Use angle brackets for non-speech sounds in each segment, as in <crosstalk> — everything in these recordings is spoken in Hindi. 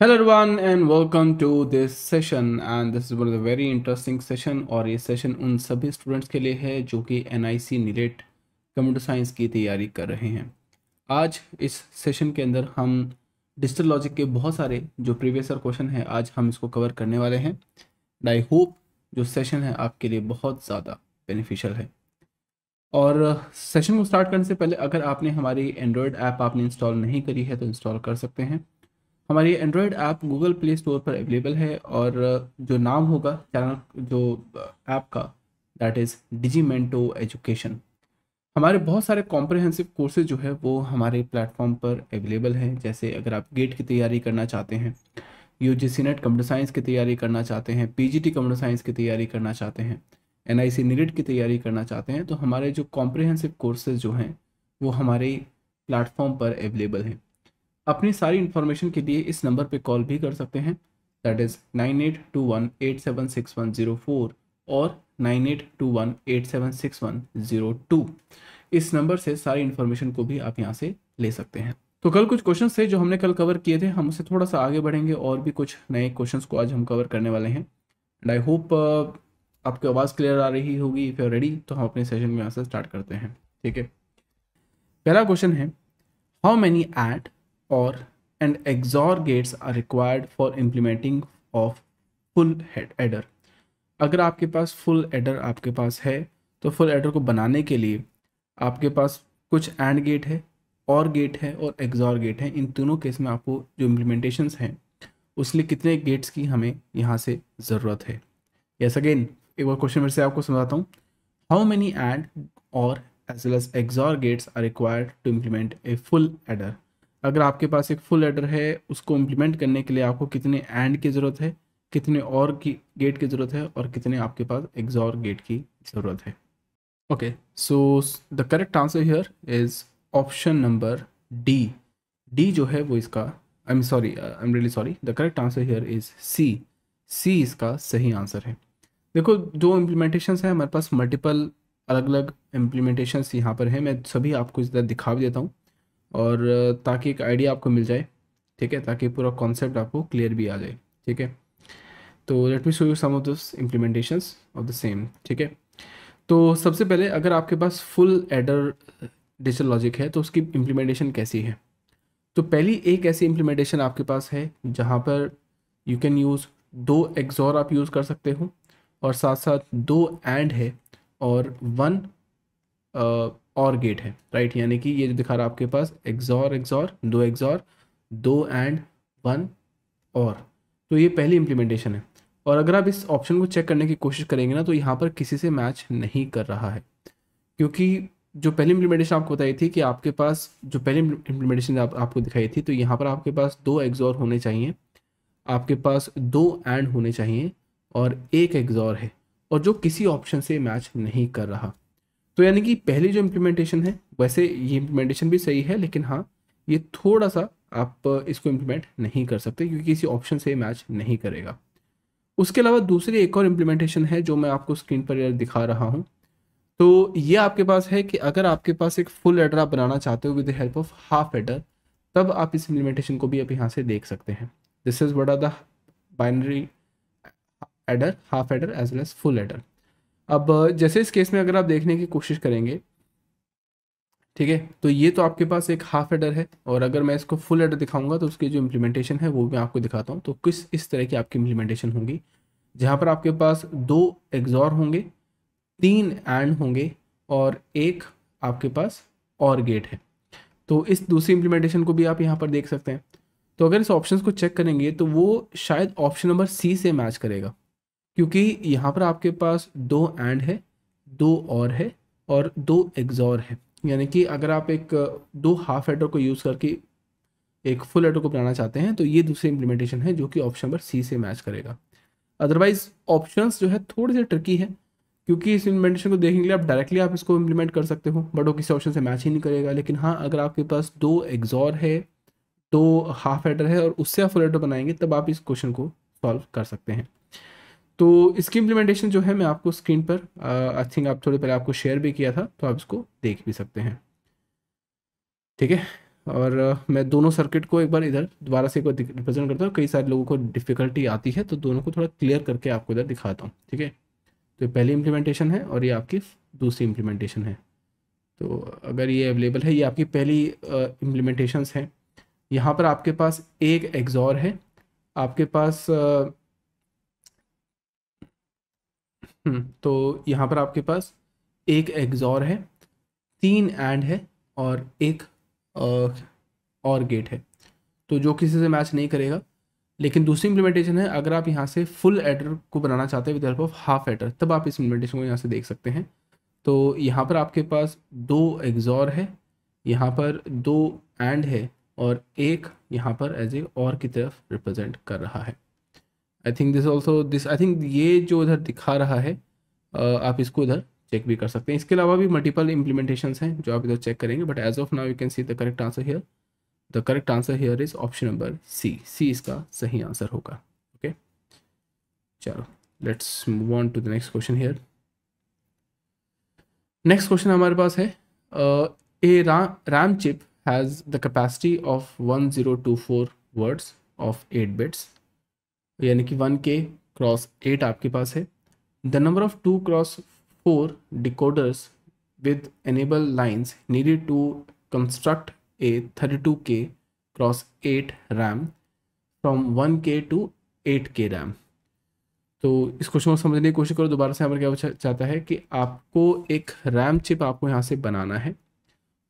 Hello, everyone, and welcome to this session. And this is one of the very interesting session, और ये सेशन उन सभी स्टूडेंट्स के लिए है जो कि N I C NIELIT computer science की तैयारी कर रहे हैं। आज इस सेशन के अंदर हम डिजिटल लॉजिक के बहुत सारे जो प्रीवियस ईयर क्वेश्चन है, आज हम इसको कवर करने वाले हैं। एंड आई होप जो सेशन है आपके लिए बहुत ज़्यादा बेनिफिशियल है। और सेशन को स्टार्ट करने से पहले अगर आपने हमारी एंड्रॉयड ऐप आपने इंस्टॉल नहीं करी है तो इंस्टॉल कर सकते हैं। हमारी Android app Google Play Store पर अवेलेबल है और जो नाम होगा चैनल जो ऐप का दैट इज़ डिजीमेंटो एजुकेशन हमारे बहुत सारे कॉम्प्रहेंसिव कोर्सेज जो है, वो हमारे प्लेटफॉर्म पर अवेलेबल हैं। जैसे अगर आप गेट की तैयारी करना चाहते हैं U G C NET computer science की तैयारी करना चाहते हैं P G T computer science की तैयारी करना चाहते हैं एन आई सी नीट की तैयारी करना चाहते हैं तो हमारे जो कॉम्प्रहेंसिव कोर्सेज जो हैं, वो हमारे प्लेटफॉर्म पर अवेलेबल हैं। अपनी सारी इन्फॉर्मेशन के लिए इस नंबर पे कॉल भी कर सकते हैं। That is nine eight two one eight seven six one zero four और nine eight two one eight seven six one zero two इस नंबर से सारी इन्फॉर्मेशन को भी आप यहाँ से ले सकते हैं। तो कल कुछ क्वेश्चन थे जो हमने कल कवर किए थे। हम उससे थोड़ा सा आगे बढ़ेंगे और भी कुछ नए क्वेश्चन को आज हम कवर करने वाले हैं। एंड आई होप आपकी आवाज़ क्लियर आ रही होगी। इफ़ यू रेडी तो हम अपने सेशन में यहाँ से स्टार्ट करते हैं। ठीक है? पहला क्वेश्चन है how many AND or and XOR gates are required for implementing of full adder. अगर आपके पास फुल एडर आपके पास है तो फुल एडर को बनाने के लिए आपके पास कुछ एंड गेट है और गेट है और एग्जॉर गेट है। इन तीनों केस में आपको जो इम्प्लीमेंटेशन हैं उस लिए कितने गेट्स की हमें यहाँ से ज़रूरत है। यस अगेन एक बार क्वेश्चन से आपको समझाता हूँ। How many AND OR as well as XOR gates are required to implement a full adder अगर आपके पास एक फुल एडर है, उसको इम्प्लीमेंट करने के लिए आपको कितने एंड की ज़रूरत है, कितने और की गेट की ज़रूरत है और कितने आपके पास एग्जॉर गेट की ज़रूरत है। Okay so the correct answer here is option number D D जो है वो इसका I am sorry I am really sorry the correct answer here is C C इसका सही आंसर है। देखो, जो इम्प्लीमेंटेशन है, हमारे पास मल्टीपल अलग अलग इम्प्लीमेंटेशंस यहाँ पर हैं। मैं सभी आपको इस तरह दिखा भी देता हूँ। और ताकि एक आइडिया आपको मिल जाए, ठीक है? ताकि पूरा कॉन्सेप्ट आपको क्लियर भी आ जाए, ठीक है? तो let me show you some of this implementations of the same ठीक है? तो सबसे पहले अगर आपके पास फुल एडर डिजिटल लॉजिक है तो उसकी इम्प्लीमेंटेशन कैसी है? तो पहली एक ऐसी इम्प्लीमेंटेशन आपके पास है, जहाँ पर यू कैन यूज़ दो एग्जॉर आप यूज़ कर सकते हो, और साथ साथ दो एंड है, और वन और गेट है राइट यानी कि ये जो दिखा रहा है आपके पास एग्जॉर एग्जॉर दो एग्जॉर दो एंड वन और तो ये पहली इम्प्लीमेंटेशन है। और अगर आप इस ऑप्शन को चेक करने की कोशिश करेंगे ना तो यहाँ पर किसी से मैच नहीं कर रहा है। क्योंकि जो पहली इम्प्लीमेंटेशन आपको बताई थी कि आपके पास जो पहली इम्प्लीमेंटेशन आप, आपको दिखाई थी तो यहाँ पर आपके पास दो एग्जॉर होने चाहिए। आपके पास दो एंड होने चाहिए और एक एग्जॉर है। और जो किसी ऑप्शन से मैच नहीं कर रहा। तो यानी कि पहली जो इम्प्लीमेंटेशन है, वैसे ये इम्प्लीमेंटेशन भी सही है, लेकिन हाँ ये थोड़ा सा आप इसको इम्प्लीमेंट नहीं कर सकते, क्योंकि किसी ऑप्शन से मैच नहीं करेगा। उसके अलावा दूसरी एक और इम्प्लीमेंटेशन है, जो मैं आपको स्क्रीन पर दिखा रहा हूँ। तो ये आपके पास है कि अगर आपके पास एक फुल एडर आप बनाना चाहते हो with the help of half adder तब आप इस इम्प्लीमेंटेशन को भी आप यहाँ से देख सकते हैं। This is what are the binary adder half adder as well as full adder अब जैसे इस केस में अगर आप देखने की कोशिश करेंगे, ठीक है तो ये तो आपके पास एक हाफ़ एडर है, और अगर मैं इसको फुल एडर दिखाऊँगा तो उसकी जो इम्प्लीमेंटेशन है, वो मैं आपको दिखाता हूँ तो किस, इस तरह की आपकी इम्प्लीमेंटेशन होगी। जहाँ पर आपके पास दो एग्जॉर होंगे, तीन एंड होंगे, और एक आपके पास और गेट है। तो इस दूसरी इम्प्लीमेंटेशन को भी आप यहाँ पर देख सकते हैं। तो अगर इस ऑप्शन को चेक करेंगे तो वो शायद ऑप्शन नंबर सी से मैच करेगा। क्योंकि यहाँ पर आपके पास दो एंड है, दो और है और दो एग्जॉर है। यानी कि अगर आप एक, दो हाफ़ एडर को यूज़ करके एक फुल एडर को बनाना चाहते हैं तो ये दूसरी इम्प्लीमेंटेशन है जो कि ऑप्शन नंबर सी से मैच करेगा। अदरवाइज़ ऑप्शंस जो है थोड़े से ट्रिकी है, क्योंकि इस इम्प्लीमेंटेशन को देखने के लिए आप डायरेक्टली आप इसको इम्प्लीमेंट कर सकते हो बट वो किसी ऑप्शन से मैच ही नहीं करेगा। लेकिन हाँ अगर आपके पास दो एग्जॉर है, दो हाफ़ एडर है और उससे आप फुल एडर बनाएँगे, तब आप इस क्वेश्चन को सॉल्व कर सकते हैं। तो इसकी इम्प्लीमेंटेशन जो है मैं आपको स्क्रीन पर आई थिंक आप थोड़े पहले आपको शेयर भी किया था तो आप इसको देख भी सकते हैं। ठीक है? और मैं दोनों सर्किट को एक बार इधर दोबारा से एक बार रिप्रेजेंट करता हूँ। कई सारे लोगों को डिफ़िकल्टी आती है तो दोनों को थोड़ा क्लियर करके आपको इधर दिखाता हूँ। ठीक है? तो ये पहली इम्प्लीमेंटेशन है और ये आपकी दूसरी इम्प्लीमेंटेशन है। तो अगर ये अवेलेबल है, ये आपकी पहली इम्प्लीमेंटेशंस हैं। यहाँ पर आपके पास एक एग्जॉर है। आपके पास तो यहाँ पर आपके पास एक एग्जॉर है, तीन एंड है और एक और गेट है। तो जो किसी से मैच नहीं करेगा, लेकिन दूसरी इम्प्लीमेंटेशन है, अगर आप यहाँ से फुल एडर को बनाना चाहते हैं with help of half adder तब आप इस इम्प्लीमेंटेशन को यहाँ से देख सकते हैं। तो यहाँ पर आपके पास दो एग्जॉर है, यहाँ पर दो एंड है और एक यहाँ पर एज ए और की तरफ़ रिप्रेजेंट कर रहा है। I think this also this I think ये जो इधर दिखा रहा है आप इसको इधर चेक भी कर सकते हैं। इसके अलावा भी मल्टीपल इंप्लीमेंटेशन हैं जो आप इधर चेक करेंगे but as of now you can see the correct answer here the correct answer here is option number C C इसका सही आंसर होगा ओके चलो let's move on to the next question here next question हमारे पास है a RAM chip has the capacity of one zero two four words of eight bits यानी कि वन के क्रॉस एट आपके पास है। The number of two cross four decoders with enable lines needed to construct a 32k cross 8 RAM from 1k to 8k RAM तो इस क्वेश्चन को समझने की कोशिश करो, दोबारा से हमारे क्या चाहता है कि आपको एक रैम चिप आपको यहाँ से बनाना है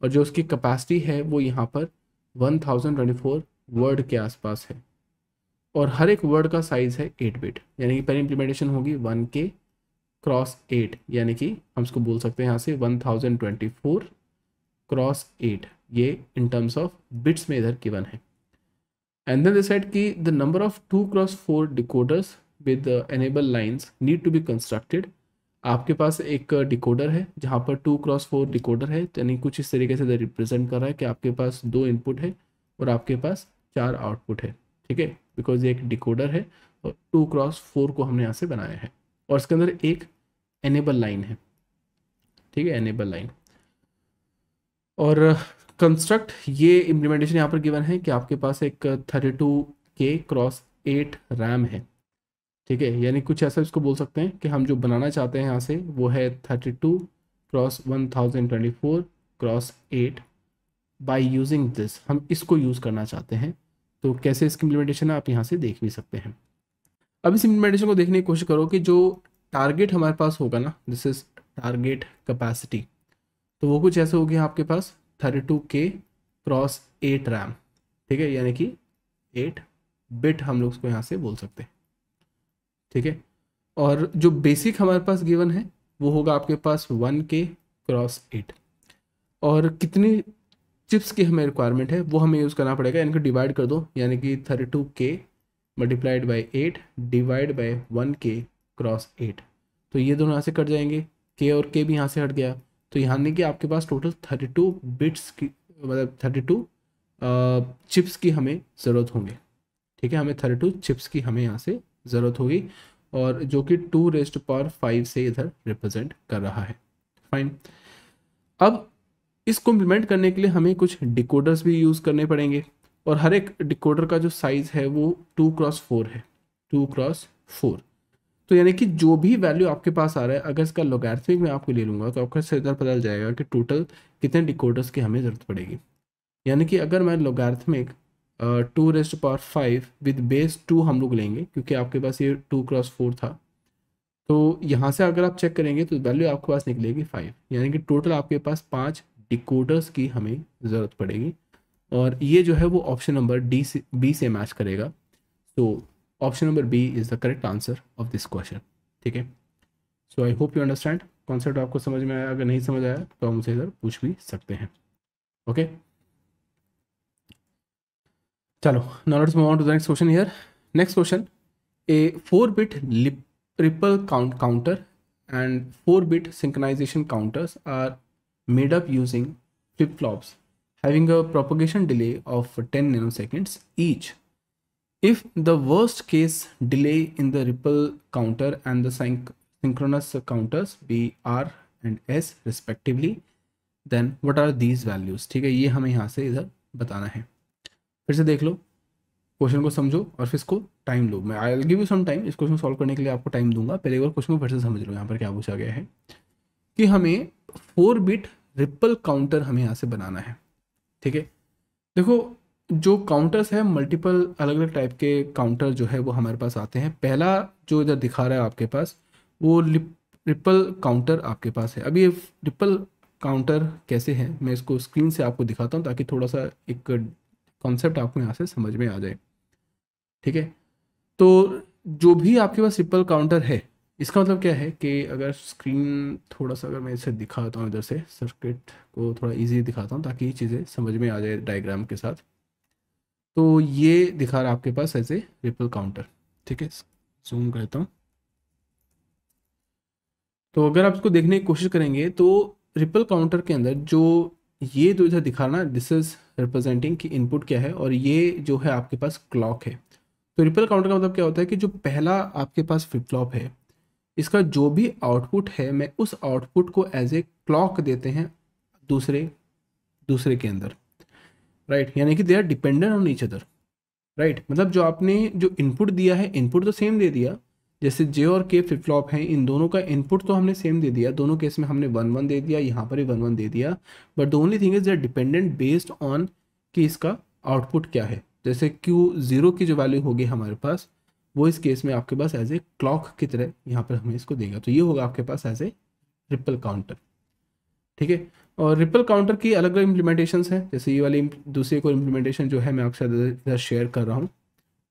और जो उसकी कैपेसिटी है वो यहाँ पर 1024 वर्ड के आसपास है। और हर एक वर्ड का साइज़ है एट बिट यानी कि पहली इम्प्लीमेंटेशन होगी वन के क्रॉस एट यानी कि हम इसको बोल सकते हैं यहाँ से one thousand twenty four cross eight ये इन टर्म्स ऑफ़ बिट्स में इधर गिवन है. एंड देन डिसाइड कि the number of two cross four decoders with enable lines need to be constructed आपके पास एक डिकोडर है, जहाँ पर टू क्रॉस फोर डिकोडर है, यानी कुछ इस तरीके से रिप्रेजेंट कर रहा है कि आपके पास दो इनपुट है और आपके पास चार आउटपुट है। ठीक है? बिकॉज़ ये एक डिकोडर है और टू क्रॉस फोर को हमने यहाँ से बनाया है। और इसके अंदर एक एनेबल लाइन है। ठीक है? एनेबल लाइन और कंस्ट्रक्ट ये इम्प्लीमेंटेशन यहाँ पर गिवन है कि आपके पास एक thirty two K cross eight RAM है। ठीक है? यानी कुछ ऐसा इसको बोल सकते हैं कि हम जो बनाना चाहते हैं यहाँ से वो है thirty two cross one thousand twenty four cross eight by using this हम इसको यूज़ करना चाहते हैं। तो कैसे इसकी इम्प्लीमेंटेशन है, आप यहाँ से देख भी सकते हैं। अब इस इम्प्लीमेंटेशन को देखने की कोशिश करो कि जो टारगेट हमारे पास होगा ना दिस इज़ टारगेट कैपेसिटी तो वो कुछ ऐसे होगी आपके पास thirty two K cross eight RAM ठीक है? यानी कि एट बिट हम लोग उसको यहाँ से बोल सकते हैं, ठीक है? और जो बेसिक हमारे पास गिवन है, वो होगा आपके पास वन के क्रॉस एट और कितनी चिप्स की हमें रिक्वायरमेंट है, वो हमें यूज़ करना पड़ेगा इनको डिवाइड कर दो, यानी कि thirty two K multiplied by eight divide by one K cross eight तो ये दोनों यहाँ से कट जाएँगे के और के भी यहाँ से हट गया। तो यहाँ नहीं कि आपके पास टोटल थर्टी टू बिट्स की मतलब थर्टी टू चिप्स की हमें ज़रूरत होंगे। ठीक है, हमें थर्टी टू चिप्स की हमें यहाँ से ज़रूरत होगी, और जो कि टू रेस्ट पावर फाइव से इधर रिप्रेजेंट कर रहा है। फाइन अब इसको इम्प्लीमेंट करने के लिए हमें कुछ डिकोडर्स भी यूज़ करने पड़ेंगे। और हर एक डिकोडर का जो साइज़ है वो टू क्रॉस फोर है। टू क्रॉस फोर तो यानी कि जो भी वैल्यू आपके पास आ रहा है, अगर इसका लोगैर्थमिक मैं आपको ले लूँगा तो आपका से इधर पता जाएगा कि टोटल कितने डिकोडर्स की हमें ज़रूरत पड़ेगी। यानी कि अगर मैं logarithmic two raised power five with base two हम लोग लेंगे, क्योंकि आपके पास ये टू क्रॉस फोर था। तो यहाँ से अगर आप चेक करेंगे तो वैल्यू आपके पास निकलेगी फाइव यानी कि टोटल आपके पास पाँच डिकोडर्स की हमें ज़रूरत पड़ेगी। और ये जो है वो ऑप्शन नंबर डी से बी से मैच करेगा। तो option number B is the correct answer of this question ठीक है? So I hope you understand concept आपको समझ में आया? अगर नहीं समझ आया तो हम उसे इधर पूछ भी सकते हैं, ओके? चलो now let's move on to the next question here next question a four bit ripple count counter and four bit synchronization counters are made up using flip-flops having a propagation delay of 10 nanoseconds each If the worst case delay in the ripple counter and the synch synchronous counters be R and S respectively, then what are these values? ठीक है ये हमें यहाँ से इधर बताना है फिर से देख लो क्वेश्चन को समझो और फिर इसको टाइम लो मैं I give you some time इस क्वेश्चन को सॉल्व करने के लिए आपको टाइम दूँगा पहले एक बार क्वेश्चन को फिर से समझ लो यहाँ पर क्या पूछा गया है कि हमें फोर बिट रिपल काउंटर हमें यहाँ से बनाना है, ठीक है? देखो, जो काउंटर्स है, मल्टीपल अलग अलग टाइप के काउंटर जो है, वो हमारे पास आते हैं। पहला जो इधर दिखा रहा है आपके पास, वो रिपल काउंटर आपके पास है। अभी ये रिपल काउंटर कैसे है, मैं इसको स्क्रीन से आपको दिखाता हूँ, ताकि थोड़ा सा एक कॉन्सेप्ट आपको यहाँ से समझ में आ जाए, ठीक है? तो जो भी आपके पास रिपल काउंटर है इसका मतलब क्या है कि अगर स्क्रीन थोड़ा सा अगर मैं इसे दिखाता हूँ इधर से सर्किट को थोड़ा इजी दिखाता हूँ ताकि ये चीज़ें समझ में आ जाए डायग्राम के साथ। तो ये दिखा रहा है आपके पास ए रिपल काउंटर ठीक है? जूम करता हूँ। तो अगर आप इसको देखने की कोशिश करेंगे तो रिपल काउंटर के अंदर जो ये जो इधर दिखा ना दिस इज़ रिप्रेजेंटिंग कि इनपुट क्या है और ये जो है आपके पास क्लॉक है। तो रिपल काउंटर का मतलब क्या होता है कि जो पहला आपके पास फ्लिप फ्लॉप है इसका जो भी आउटपुट है, मैं उस आउटपुट को एज ए क्लॉक देते हैं दूसरे दूसरे के अंदर। Right right? यानी कि they are dependent on each other right मतलब जो आपने जो इनपुट दिया है इनपुट तो सेम दे दिया। जैसे जे और के फ्लिप फ्लॉप हैं, इन दोनों का इनपुट तो हमने सेम दे दिया। दोनों केस में हमने वन वन दे दिया, यहाँ पर भी वन वन दे दिया। But the only thing is there dependent based on कि इसका आउटपुट क्या है। जैसे क्यू ज़ीरो की जो वैल्यू होगी हमारे पास वो इस केस में आपके पास एज ए क्लॉक की तरह यहाँ पर हमें इसको देगा। तो ये होगा आपके पास एज ए रिपल काउंटर ठीक है? और रिपल काउंटर की अलग अलग इम्प्लीमेंटेशन है। जैसे ये वाली दूसरी कोई इम्प्लीमेंटेशन जो है मैं आपके साथ शेयर कर रहा हूँ।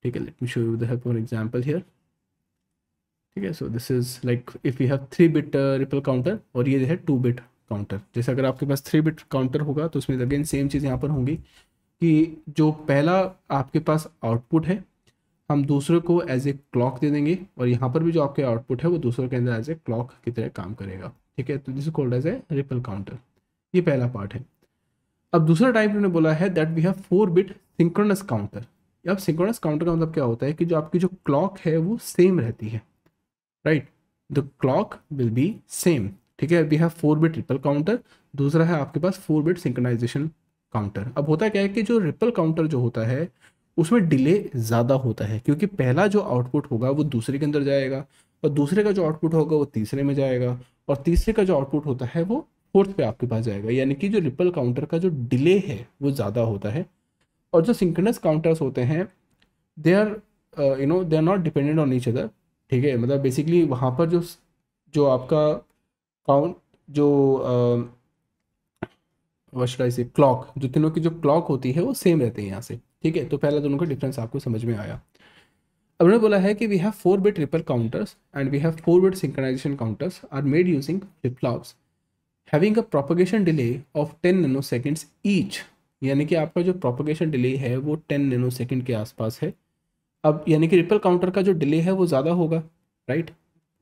ठीक है let me show you the for example here ठीक है so this is like if you have three bit ripple counter और ये है टू बिट काउंटर जैसे अगर आपके पास थ्री बिट काउंटर होगा तो उसमें अगेन सेम चीज़ यहाँ पर होंगी कि जो पहला आपके पास आउटपुट है हम दूसरे को एज ए क्लॉक दे देंगे और यहाँ पर भी जो आपके आउटपुट है वो दूसरे के अंदर एज ए क्लॉक की तरह काम करेगा। ठीक है? तो this called as a ripple counter ये पहला पार्ट है। अब दूसरा टाइप उन्होंने बोला है that we have four bit synchronous counter अब सिंक्रोनस काउंटर का मतलब क्या होता है कि जो आपकी जो क्लॉक है वो सेम रहती है। Right the clock will be same ठीक है? We have four bit ripple counter दूसरा है आपके पास फोर बिट सिंक्रोनाइजेशन काउंटर अब होता क्या है कि जो रिपल काउंटर जो होता है उसमें डिले ज़्यादा होता है, क्योंकि पहला जो आउटपुट होगा वो दूसरे के अंदर जाएगा और दूसरे का जो आउटपुट होगा वो तीसरे में जाएगा और तीसरे का जो आउटपुट होता है वो फोर्थ पे आपके पास जाएगा। यानी कि जो रिपल काउंटर का जो डिले है वो ज़्यादा होता है और जो सिंकनस काउंटर्स होते हैं they are you know they are not dependent on each other ठीक है? मतलब बेसिकली वहाँ पर जो जो आपका काउंट जो वशराई से क्लॉक जो तीनों की जो क्लॉक होती है, वो सेम रहते हैं यहाँ से। ठीक है? तो पहला दोनों का डिफरेंस आपको समझ में आया। अब उन्होंने बोला है कि we have four bit triple counters and we have four bit synchronization counters are made using flip flops having a propagation delay of ten nano seconds each यानी कि आपका जो प्रोपोगेशन डिले है, वो टेन नैनो सेकेंड के आसपास है। अब यानी कि रिपल काउंटर का जो डिले है, वो ज़्यादा होगा राइट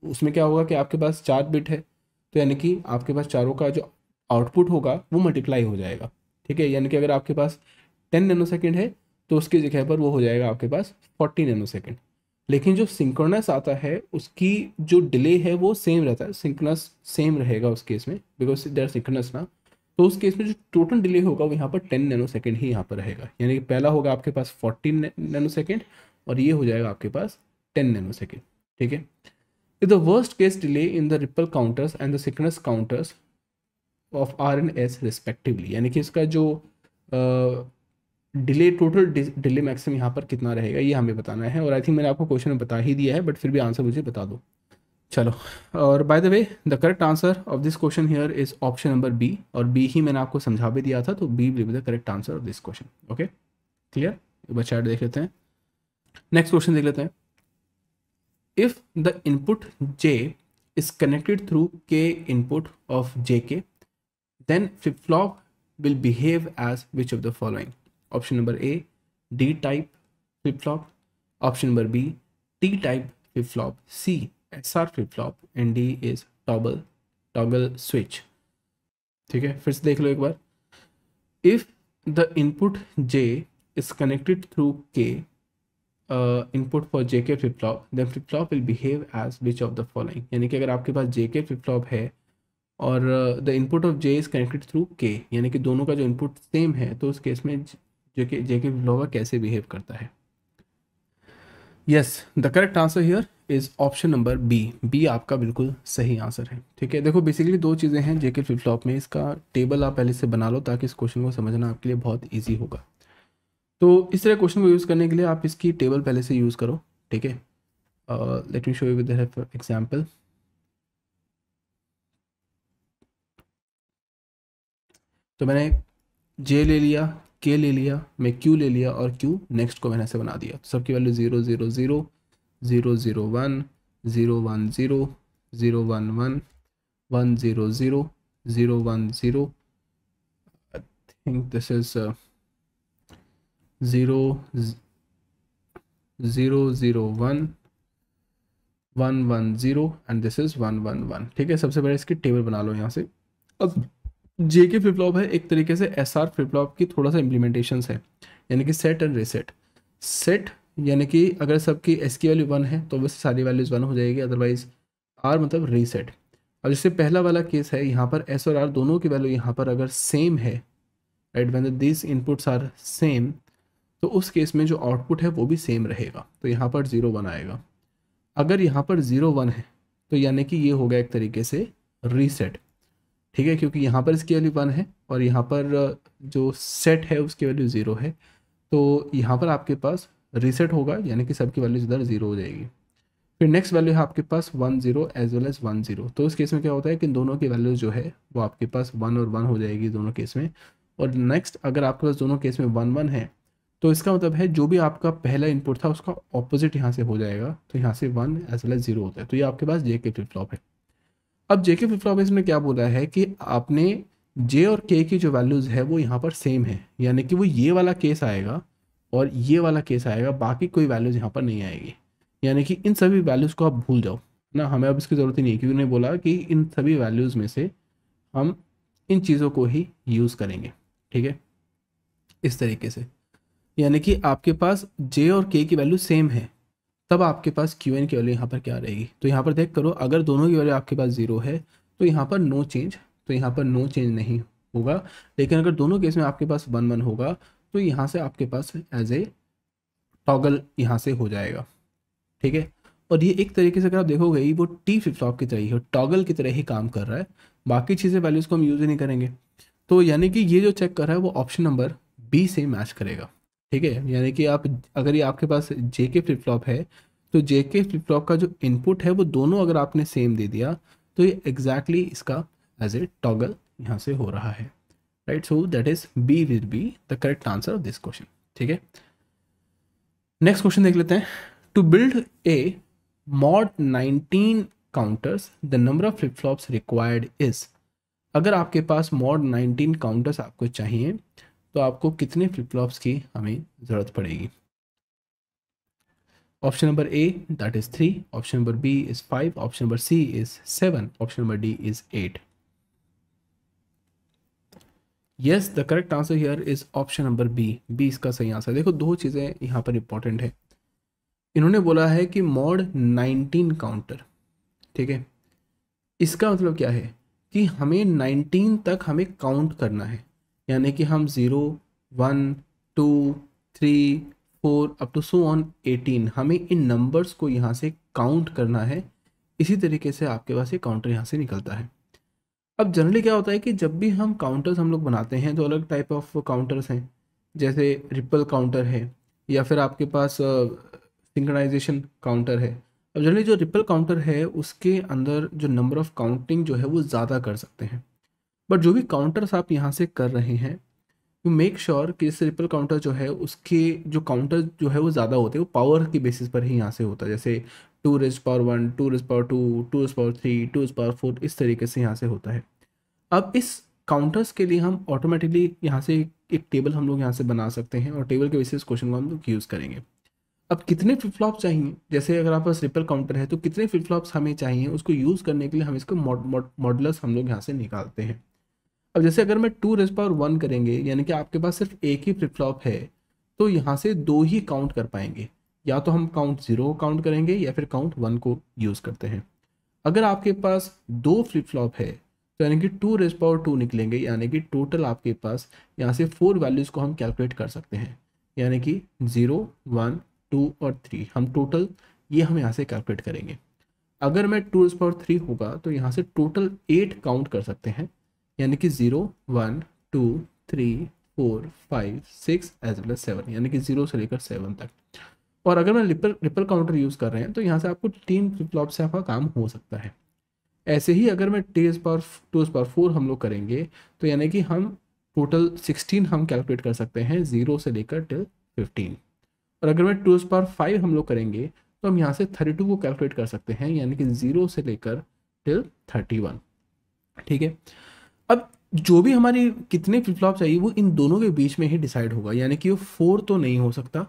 उसमें क्या होगा कि आपके पास चार बिट है। तो यानी कि आपके पास चारों का जो आउटपुट होगा, वो मल्टीप्लाई हो जाएगा। ठीक है? यानी कि अगर आपके पास टेन नैनो सेकेंड है तो उसकी जगह पर वो हो जाएगा आपके पास फोर्टी नैनो सेकेंड लेकिन जो सिंक्रोनस आता है, उसकी जो डिले है, वो सेम रहता है। सिंक्रोनस सेम रहेगा उस केस में बिकॉज़ देर सिंक्रोनस ना। तो उस केस में जो टोटल डिले होगा, वो यहाँ पर टेन नैनो सेकेंड ही यहाँ पर रहेगा। यानी कि पहला होगा आपके पास फोर्टीन नैनो सेकेंड और ये हो जाएगा आपके पास टेन नैनो सेकेंड ठीक है? The worst case delay in the ripple counters and the sequence counters of R and S respectively यानी कि इसका जो डिले टोटल डिले मैक्सिमम यहाँ पर कितना रहेगा, ये हमें बताना है और आई थिंक मैंने आपको क्वेश्चन बता ही दिया है बट फिर भी आंसर मुझे बता दो। चलो, और by the way the correct answer of this question here is option number B और बी ही मैंने आपको समझा भी दिया था तो B will be the correct answer of this question okay clear chat देख लेते हैं। नेक्स्ट क्वेश्चन देख लेते हैं। If the input J is connected through K input of J K then flip-flop will behave as which of the following option number a d type flip-flop option number b t type flip-flop c sr flip-flop and d is toggle toggle switch ठीक है फिर से देख लो एक बार if the input j is connected through k uh, input for jk flip flop then flip flop will behave as which of the following यानी कि अगर आपके पास jk flip flop है और the input of J is connected through K यानी कि दोनों का जो इनपुट सेम है तो उस केस में जेके जे के फ्लॉप कैसे बिहेव करता है? Yes the correct answer here is option number B B आपका बिल्कुल सही आंसर है, ठीक है? देखो बेसिकली दो चीज़ें हैं जेके फ्लिप फ्लॉप में, इसका टेबल आप पहले से बना लो ताकि इस क्वेश्चन को समझना आपके लिए बहुत ईजी होगा। तो इस तरह क्वेश्चन को यूज़ करने के लिए आप इसकी टेबल पहले से यूज़ करो, ठीक है? Let me show you with example तो मैंने जे ले लिया के ले लिया, मैं क्यू ले लिया और क्यू नेक्स्ट को मैंने ऐसे बना दिया। तो सबकी value zero zero zero zero zero one zero one zero zero one one one zero zero zero one zero I think this is zero zero zero one one one zero and this is one one one ठीक है, सबसे पहले इसकी टेबल बना लो यहाँ से। अब जे के फ्लिप फ्लॉप है, एक तरीके से एस आर फ्लिप फ्लॉप की थोड़ा सा इम्प्लीमेंटेशन है, यानी कि सेट एंड रिसेट सेट यानी कि अगर सबकी एस की वैल्यू वन है तो वैसे सारी वैल्यूज़ वन हो जाएगी अदरवाइज़ आर मतलब रीसेट अब जैसे पहला वाला केस है, यहाँ पर एस और आर दोनों की वैल्यू यहाँ पर अगर सेम है right when this inputs are same तो उस केस में जो आउटपुट है, वो भी सेम रहेगा। तो यहाँ पर ज़ीरो वन आएगा। अगर यहाँ पर ज़ीरो वन है तो यानी कि ये हो गया एक तरीके से रीसेट ठीक है, क्योंकि यहाँ पर इसकी वैल्यू वन है और यहाँ पर जो सेट है उसकी वैल्यू ज़ीरो है। तो यहाँ पर आपके पास रीसेट होगा, यानी कि सबकी वैल्यूज़ इधर ज़ीरो हो जाएगी। फिर नेक्स्ट वैल्यू है आपके पास one zero as well as one zero तो इस केस में क्या होता है कि दोनों की वैल्यूज़ जो है, वो आपके पास वन और वन हो जाएगी दोनों केस में। और नेक्स्ट अगर आपके पास दोनों केस में वन वन है तो इसका मतलब है जो भी आपका पहला इनपुट था, उसका ऑपोजिट यहाँ से हो जाएगा। तो यहाँ से one as well as zero होता है। तो ये आपके पास जे के फ्लिप फ्लॉप है। अब जे के फ्लिप फ्लॉप इसमें क्या बोला है कि आपने जे और के की जो वैल्यूज़ है वो यहाँ पर सेम है। यानी कि वो ये वाला केस आएगा और ये वाला केस आएगा, बाकी कोई वैल्यूज़ यहाँ पर नहीं आएगी। यानी कि इन सभी वैल्यूज़ को आप भूल जाओ। ना, हमें अब इसकी ज़रूरत ही नहीं है, क्योंकि उन्होंने बोला कि इन सभी वैल्यूज़ में से हम इन चीज़ों को ही यूज़ करेंगे। ठीक है? इस तरीके से। यानी कि आपके पास जे और के की वैल्यू सेम है। तब आपके पास क्यू एन की वैल्यू यहाँ पर क्या रहेगी? तो यहाँ पर देख करो, अगर दोनों की वैल्यू आपके पास ज़ीरो है तो यहाँ पर नो चेंज तो यहाँ पर नो चेंज नहीं होगा। लेकिन अगर दोनों केस में आपके पास वन वन होगा तो यहाँ से आपके पास एज ए टॉगल यहाँ से हो जाएगा। ठीक है? और ये एक तरीके से अगर आप देखोगे वो टी फ्लिप की तरह ही टॉगल की तरह ही काम कर रहा है। बाकी चीज़ें वैल्यूज़ को हम यूज़ ही नहीं करेंगे। तो यानी कि ये जो चेक कर रहा है, वो ऑप्शन नंबर बी से मैच करेगा। ठीक है? यानी कि आप, अगर ये आपके पास जे के फ्लिप फ्लॉप है तो जे के फ्लिप फ्लॉप का जो इनपुट है, वो दोनों अगर आपने सेम दे दिया तो ये एग्जैक्टली exactly इसका एज ए टॉगल यहाँ से हो रहा है। Right so that is B will be the correct answer of this question ठीक है? नेक्स्ट क्वेश्चन देख लेते हैं। To build a mod 19 counters the number of flip flops required is अगर आपके पास मॉड 19 काउंटर्स आपको चाहिए तो आपको कितने फ्लिप फ्लॉप्स की हमें ज़रूरत पड़ेगी? Option number A that is three option number B is five option number C is seven option number D is eight yes the correct answer here is option number B B इसका सही आंसर देखो, दो चीज़ें यहाँ पर इंपॉर्टेंट है। इन्होंने बोला है कि मॉड 19 काउंटर, ठीक है? इसका मतलब क्या है? कि हमें 19 तक हमें काउंट करना है। यानी कि हम zero, one, two, three, four up to so on eighteen हमें इन नंबर्स को यहाँ से काउंट करना है। इसी तरीके से आपके पास ये काउंटर यहाँ से निकलता है। अब जनरली क्या होता है कि जब भी हम काउंटर्स हम लोग बनाते हैं तो अलग टाइप ऑफ़ काउंटर्स हैं। जैसे रिपल काउंटर है, या फिर आपके पास सिंक्रनाइजेशन काउंटर है। अब जनरली जो रिपल काउंटर है, उसके अंदर जो नंबर ऑफ़ काउंटिंग जो है, वो ज़्यादा कर सकते हैं। बट जो भी काउंटर्स आप यहाँ से कर रहे हैं यू मेक श्योर कि इस रिपल काउंटर जो है, उसके जो काउंटर जो है वो ज़्यादा होते हैं, वो पावर की बेसिस पर ही यहाँ से होता है। जैसे two raise power one two raise power two two raise power three two raise power four इस तरीके से यहाँ से होता है। अब इस काउंटर्स के लिए हम ऑटोमेटिकली यहाँ से एक टेबल हम लोग यहाँ से बना सकते हैं और टेबल के बेसिस क्वेश्चन को हम लोग यूज़ करेंगे। अब कितने फ्लिप फ्लॉप चाहिए? जैसे अगर आप पास रिपल काउंटर है तो कितने फ्लिप फ्लॉप्स हमें चाहिए? उसको यूज़ करने के लिए हम इसको मॉडलस हम लोग यहाँ से निकालते हैं। अब जैसे अगर मैं टू रेस पावर वन करेंगे, यानी कि आपके पास सिर्फ़ एक ही फ्लिप फ्लॉप है तो यहाँ से दो ही काउंट कर पाएँगे। या तो हम काउंट ज़ीरो को काउंट करेंगे या फिर काउंट वन को यूज़ करते हैं। अगर आपके पास दो फ्लिप फ्लॉप है तो यानी कि टू रेस पावर टू निकलेंगे, यानी कि टोटल आपके पास यहाँ से फोर वैल्यूज़ को हम कैलकुलेट कर सकते हैं। यानी कि ज़ीरो वन टू और थ्री हम टोटल ये हम यहाँ से कैलकुलेट करेंगे। अगर मैं टू रेस पावर थ्री होगा तो यहाँ से टोटल एट काउंट कर सकते हैं। यानी कि zero one two three four five six as well as seven यानी कि ज़ीरो से लेकर सेवन तक। और अगर मैं रिपल रिपल काउंटर यूज़ कर रहे हैं तो यहाँ से आपको तीन फ्लिप से आपका काम हो सकता है। ऐसे ही अगर मैं टेज पर टूज पर फोर हम लोग करेंगे तो यानी कि हम टोटल सिक्सटीन हम कैलकुलेट कर सकते हैं ज़ीरो से लेकर टिल फिफ्टीन और अगर मैं टूज पर फाइव हम लोग करेंगे तो हम यहाँ से थर्टी टू को कैलकुलेट कर सकते हैं, यानी कि ज़ीरो से लेकर टिल थर्टी वन ठीक है? अब जो भी हमारी कितने फ्लिप फ्लॉप चाहिए वो इन दोनों के बीच में ही डिसाइड होगा। यानी कि वो फोर तो नहीं हो सकता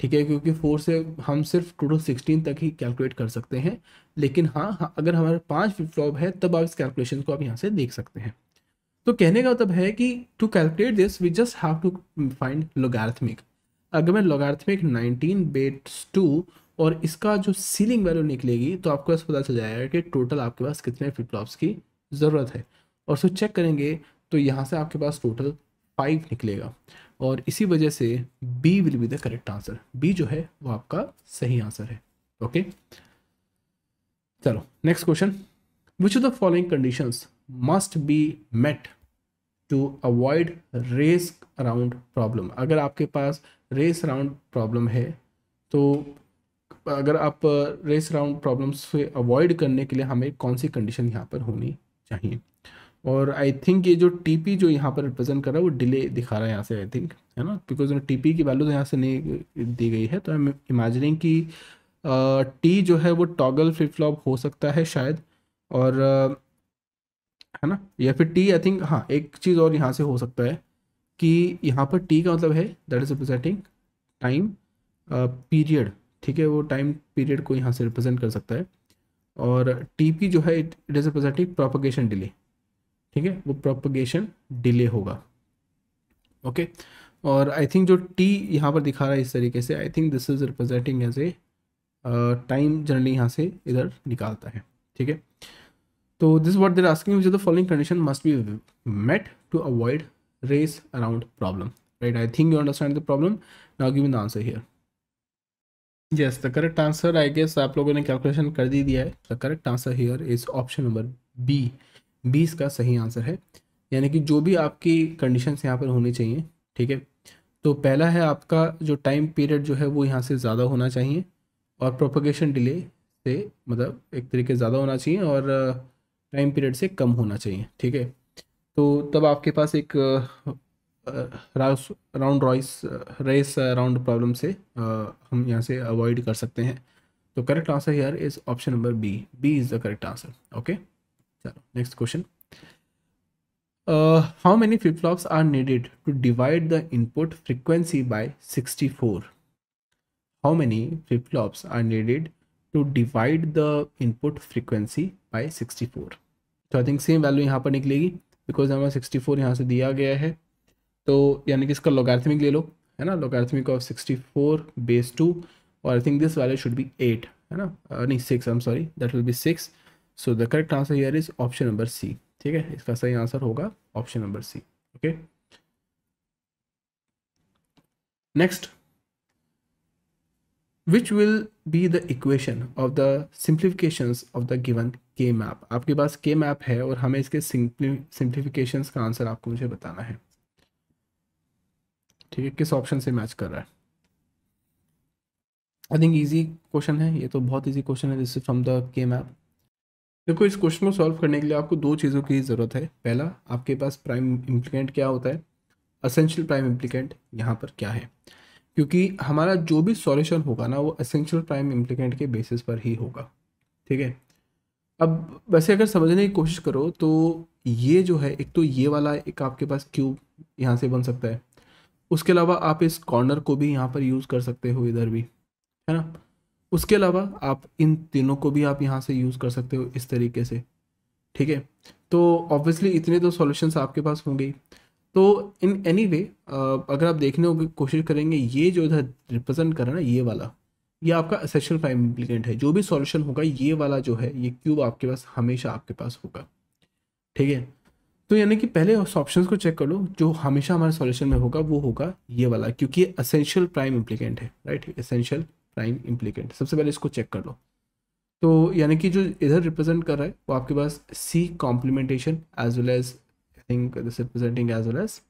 ठीक है? क्योंकि फोर से हम सिर्फ़ टोटल सिक्सटीन तक ही कैलकुलेट कर सकते हैं। लेकिन हाँ, हाँ अगर हमारे पाँच फ्लिप फ्लॉप है तब आप इस कैलकुलेशन को आप यहाँ से देख सकते हैं। तो कहने का मतलब है कि to calculate this we just have to find logarithmic अगर मैं लोगार्थमिक 19 बेट्स टू और इसका जो सीलिंग वैल्यू निकलेगी तो आपको पता चल जाएगा कि टोटल आपके पास कितने फ्लिप फ्लॉप्स की ज़रूरत है। और उसको चेक करेंगे तो यहाँ से आपके पास टोटल फाइव निकलेगा। और इसी वजह से B will be the correct answer B जो है, वो आपका सही आंसर है। ओके चलो next question which of the following conditions must be met to avoid race around problem अगर आपके पास रेस अराउंड प्रॉब्लम है तो अगर आप रेस अराउंड प्रॉब्लम्स से अवॉइड करने के लिए हमें कौन सी कंडीशन यहाँ पर होनी चाहिए? और आई थिंक ये जो टीपी जो यहाँ पर रिप्रेजेंट कर रहा है, वो डिले दिखा रहा है यहाँ से आई थिंक है ना? बिकॉज़ टी पी की वैल्यू तो यहाँ से नहीं दी गई है तो एम इमेजिनिंग कि टी जो है वो टॉगल फ्लिप फ्लॉप हो सकता है शायद, और है ना? या फिर टी आई थिंक हाँ एक चीज़ और यहाँ से हो सकता है कि यहाँ पर टी का मतलब है that is representing time period ठीक है? वो टाइम पीरियड को यहाँ से रिप्रेजेंट कर सकता है, और टी पी जो है it is representing propagation delay ठीक है, वो प्रोपगेशन डिले होगा। ओके और आई थिंक जो टी यहाँ पर दिखा रहा है इस तरीके से I think this is representing as a time generally यहाँ से इधर निकालता है। ठीक है? तो this what they're asking the following condition must be met to avoid race around problem right I think you understand the problem now give the answer here yes the correct answer I guess आप लोगों ने कैलकुलेशन कर दी दिया है। The correct answer here is option number B बीस का सही आंसर है। यानी कि जो भी आपकी कंडीशंस यहाँ पर होनी चाहिए, ठीक है? तो पहला है आपका जो टाइम पीरियड जो है वो यहाँ से ज़्यादा होना चाहिए और प्रोपोगेशन डिले से मतलब एक तरीके ज़्यादा होना चाहिए और टाइम पीरियड से कम होना चाहिए, ठीक है? तो तब आपके पास एक राउंड रॉइस रेस राउंड प्रॉब्लम से हम यहाँ से अवॉइड कर सकते हैं। तो करेक्ट आंसर यार is option number B B is the correct answer okay चलो next question how many flip flops are needed to divide the input frequency by 64 how many flip flops are needed to divide the input frequency by 64 तो आई थिंक सेम वैल्यू यहाँ पर निकलेगी बिकॉज़ हमें 64 यहाँ से दिया गया है। तो यानी कि इसका लोगार्थमिक ले लो है ना? लोगार्थमिक ऑफ़ 64 बेस टू और I think this value should be eight है ना? Uh, नहीं six I am sorry that will be six so the correct answer here is option number C ठीक है? इसका सही आंसर होगा option number C okay next which will be the equation of the simplification of the given K map आपके पास के मैप है और हमें इसके सिंप्लीफिकेशन का आंसर आपको मुझे बताना है। ठीक है? किस ऑप्शन से मैच कर रहा है? आई थिंक इजी क्वेश्चन है। ये तो बहुत इजी क्वेश्चन है। This from the K map देखो, इस क्वेश्चन को सॉल्व करने के लिए आपको दो चीज़ों की ज़रूरत है। पहला, आपके पास प्राइम इम्प्लीकेंट क्या होता है? असेंशियल प्राइम इम्प्लीकेंट यहाँ पर क्या है? क्योंकि हमारा जो भी सॉल्यूशन होगा ना, वो असेंशियल प्राइम इम्प्लीकेंट के बेसिस पर ही होगा। ठीक है? अब वैसे अगर समझने की कोशिश करो तो ये जो है, एक तो ये वाला एक आपके पास क्यूब यहाँ से बन सकता है। उसके अलावा आप इस कॉर्नर को भी यहाँ पर यूज़ कर सकते हो इधर भी। है ना? उसके अलावा आप इन तीनों को भी आप यहाँ से यूज़ कर सकते हो इस तरीके से, ठीक है? तो ऑब्वियसली इतने तो सॉल्यूशंस आपके पास होंगे तो इन एनी वे अगर आप देखने की कोशिश करेंगे, ये जो इधर रिप्रेजेंट कर रहा है ना, ये वाला, ये आपका असेशल प्राइम इम्प्लीकेंट है। जो भी सॉल्यूशन होगा, ये वाला जो है, ये क्यूब आपके पास, हमेशा आपके पास होगा, ठीक है? तो यानी कि पहले उस ऑप्शन को चेक कर लो, जो हमेशा हमारे सॉल्यूशन में होगा, वो होगा ये वाला, क्योंकि ये असेंशियल प्राइम इम्प्लीकेंट है राइट एसेंशियल प्राइम इम्प्लीकेंट सबसे पहले इसको चेक कर लो। तो यानी कि जो इधर रिप्रेजेंट कर रहा है, वो आपके पास C complementation as well as I think this representing as well as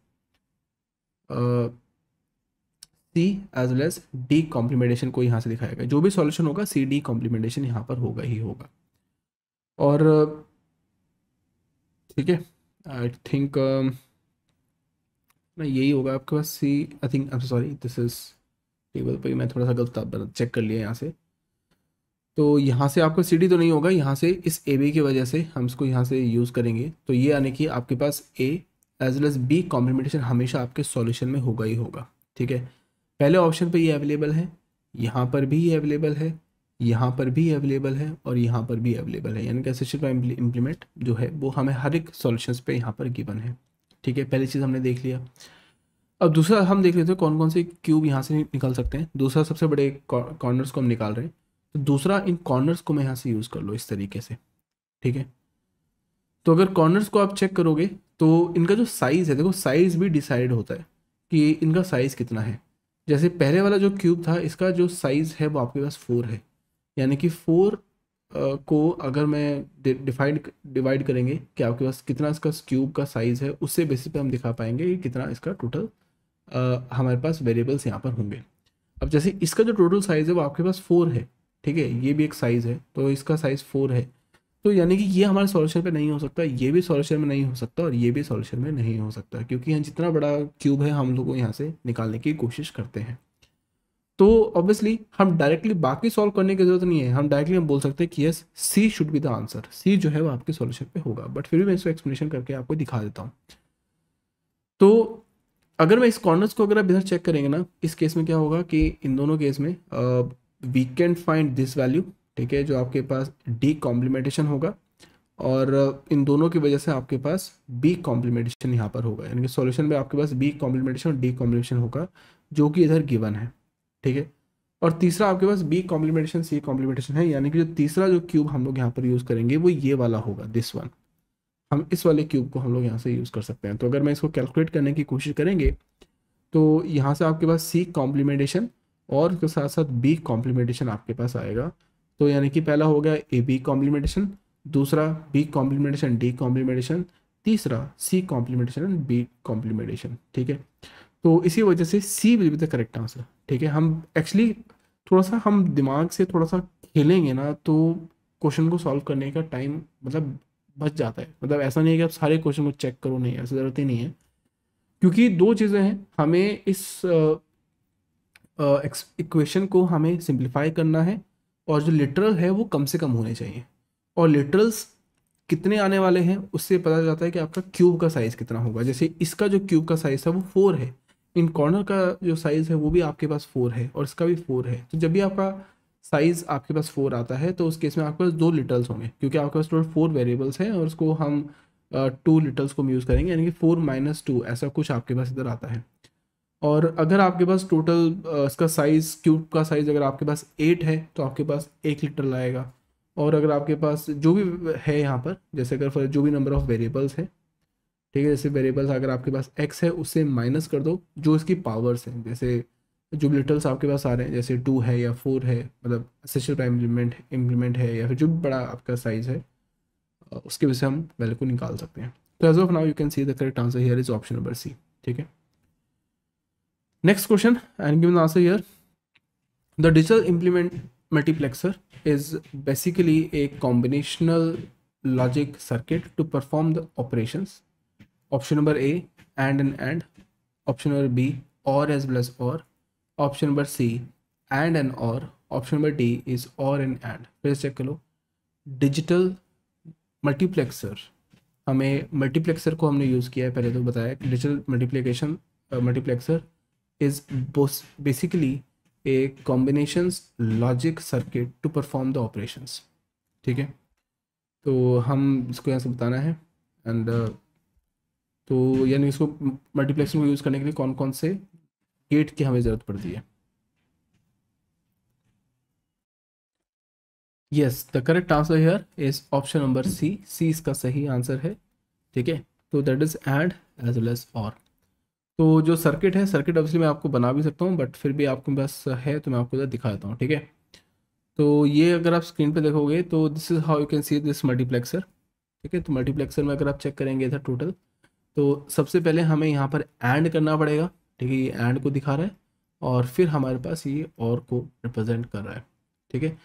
C as well as D complementation को यहाँ से दिखाया गया। जो भी सॉल्यूशन होगा सी डी कॉम्प्लीमेंटेशन यहाँ पर होगा ही होगा। और, ठीक है आई थिंक यही होगा आपके पास C I think I am sorry this is table पर मैं थोड़ा सा गलत चेक कर लिया यहाँ से। तो यहाँ से आपका सी तो नहीं होगा, यहाँ से इस ए बी की वजह से हम इसको यहाँ से यूज़ करेंगे। तो ये यानी कि आपके पास A as well as B complementation हमेशा आपके सॉल्यूशन में होगा ही होगा, ठीक है? पहले ऑप्शन पे ये अवेलेबल है, यहाँ पर भी ये अवेलेबल है, यहाँ पर भी अवेलेबल है और यहाँ पर भी अवेलेबल है। यानी कि एसेशन का इम्प्लीमेंट जो है, वो हमें हर एक सॉल्यूशंस पे यहाँ पर गिवन है, ठीक है? पहली चीज़ हमने देख लिया। अब दूसरा, हम देख लेते हैं कौन कौन से क्यूब यहाँ से निकाल सकते हैं। दूसरा, सबसे बड़े कॉर्नर्स को हम निकाल रहे हैं। तो दूसरा, इन कॉर्नर्स को मैं यहाँ से यूज़ कर लो इस तरीके से। ठीक है? तो अगर कॉर्नर्स को आप चेक करोगे तो इनका जो साइज़ है, देखो साइज़ भी डिसाइड होता है कि इनका साइज़ कितना है। जैसे पहले वाला जो क्यूब था, इसका जो साइज़ है वो आपके पास फोर है। यानी कि फोर को अगर मैं डिफाइड डिवाइड करेंगे कि आपके पास कितना इसका क्यूब का साइज़ है, उससे बेसिस पे हम दिखा पाएँगे कि कितना इसका टोटल हमारे पास वेरिएबल्स यहाँ पर होंगे। अब जैसे इसका जो टोटल साइज़ है वो आपके पास फोर है, ठीक है? ये भी एक साइज़ है तो इसका साइज़ फोर है। तो यानी कि ये हमारे सॉल्यूशन पे नहीं हो सकता, ये भी सॉल्यूशन में नहीं हो सकता और ये भी सॉल्यूशन में नहीं हो सकता, क्योंकि यहाँ जितना बड़ा क्यूब है, हम लोग यहाँ से निकालने की कोशिश करते हैं। तो ऑब्वियसली हम डायरेक्टली बाकी सॉल्व करने की ज़रूरत नहीं है। हम डायरेक्टली हम बोल सकते हैं कि yes C should be the answer C जो है वो आपके सॉल्यूशन पे होगा बट फिर भी मैं इसको एक्सप्लेनेशन करके आपको दिखा देता हूँ। तो अगर मैं इस कॉर्नर्स को अगर आप इधर चेक करेंगे ना, इस केस में क्या होगा कि इन दोनों केस में we can find this value ठीक है, जो आपके पास डी कॉम्प्लीमेंटेशन होगा और इन दोनों की वजह से आपके पास बी कॉम्प्लीमेंटेशन यहाँ पर होगा। यानी कि सॉल्यूशन में आपके पास बी कॉम्प्लीमेंटेशन और डी कॉम्प्लीमेंटेशन होगा, जो कि इधर गिवन है, ठीक है? और तीसरा आपके पास बी कॉम्प्लीमेंटेशन सी कॉम्प्लीमेंटेशन है, यानी कि जो तीसरा जो क्यूब हम लोग यहाँ पर यूज़ करेंगे, वो ये वाला होगा दिस वन हम इस वाले क्यूब को हम लोग यहाँ से यूज़ कर सकते हैं। तो अगर मैं इसको कैलकुलेट करने की कोशिश करेंगे तो यहाँ से आपके पास सी कॉम्प्लीमेंटेशन और उसके साथ साथ बी कॉम्प्लीमेंटेशन आपके पास आएगा। तो यानी कि पहला हो गया ए बी कॉम्प्लीमेंटेशन दूसरा बी कॉम्प्लीमेंटेशन डी कॉम्प्लीमेंटेशन तीसरा C complementation and B complementation ठीक है? तो इसी वजह से C will be the correct answer ठीक है? हम एक्चुअली थोड़ा सा हम दिमाग से थोड़ा सा खेलेंगे ना तो क्वेश्चन को सॉल्व करने का टाइम मतलब बच जाता है। मतलब ऐसा नहीं है कि आप सारे क्वेश्चन को चेक करो, नहीं, ऐसा ज़रूरत ही नहीं है। क्योंकि दो चीज़ें हैं, हमें इस इक्वेशन को हमें सिंप्लीफाई करना है और जो लिटरल है वो कम से कम होने चाहिए। और लिटरल्स कितने आने वाले हैं, उससे पता जाता है कि आपका क्यूब का साइज़ कितना होगा। जैसे इसका जो क्यूब का साइज़ है वो फोर है। इन कॉर्नर का जो साइज़ है वो भी आपके पास फोर है और इसका भी फोर है। तो जब भी आपका साइज़ आपके पास फोर आता है तो उस केस में आपके पास दो लिटल्स होंगे, क्योंकि आपके पास टोटल फोर वेरिएबल्स हैं और उसको हम टू लिटल्स को यूज़ करेंगे, यानी कि फोर माइनस टू ऐसा कुछ आपके पास इधर आता है। और अगर आपके पास टोटल इसका साइज़ क्यूब का साइज़ अगर आपके पास एट है तो आपके पास एक लीटर लाएगा। और अगर आपके पास जो भी है यहाँ पर, जैसे अगर फॉर जो भी नंबर ऑफ़ वेरिएबल्स है, ठीक है, जैसे वेरिएबल्स अगर आपके पास एक्स है उससे माइनस कर दो, जो इसकी पावर्स हैं, जैसे जो लिटल्स आपके पास आ रहे हैं, जैसे टू है या फोर है मतलब असेंशियल प्राइम इम्प्लीमेंट इम्प्लीमेंट है या फिर जो भी बड़ा आपका साइज़ है उसके वजह से हम वैल्यू को निकाल सकते हैं। तो as of now you can see the correct answer here is option number C ठीक है? Next question and given answer here the digital implement multiplexer is basically a combinational logic circuit to perform the operation option number A and and and option number B or as well as or as number C and and or option number D is or and and. फिर चेक करो। डिजिटल मल्टीप्लेक्सर हमें मल्टीप्लेक्सर को हमने यूज़ किया है पहले तो बताया digital multiplication multiplexer is basically a combinations logic circuit to perform the operations. ठीक है? तो हम इसको यहाँ से बताना है। एंड uh, तो यानी इसको मल्टीप्लेक्सन को यूज़ करने के लिए कौन कौन से गेट की हमें ज़रूरत पड़ती है। Yes the correct answer here is option number C C इसका सही आंसर है, ठीक है? तो that is and as well as or तो जो सर्किट है सर्किट ऑब्वियसली मैं आपको बना भी सकता हूँ बट फिर भी आपके पास है तो मैं आपको दिखा देता हूँ, ठीक है? तो ये अगर आप स्क्रीन पे देखोगे तो this is how you can see this multiplexer ठीक है? तो मल्टीप्लेक्सर में अगर आप चेक करेंगे इधर टोटल तो सबसे पहले हमें यहाँ पर एंड करना पड़ेगा। ठीक है, ये एंड को दिखा रहा है और फिर हमारे पास ये और को रिप्रेजेंट कर रहा है, ठीक है?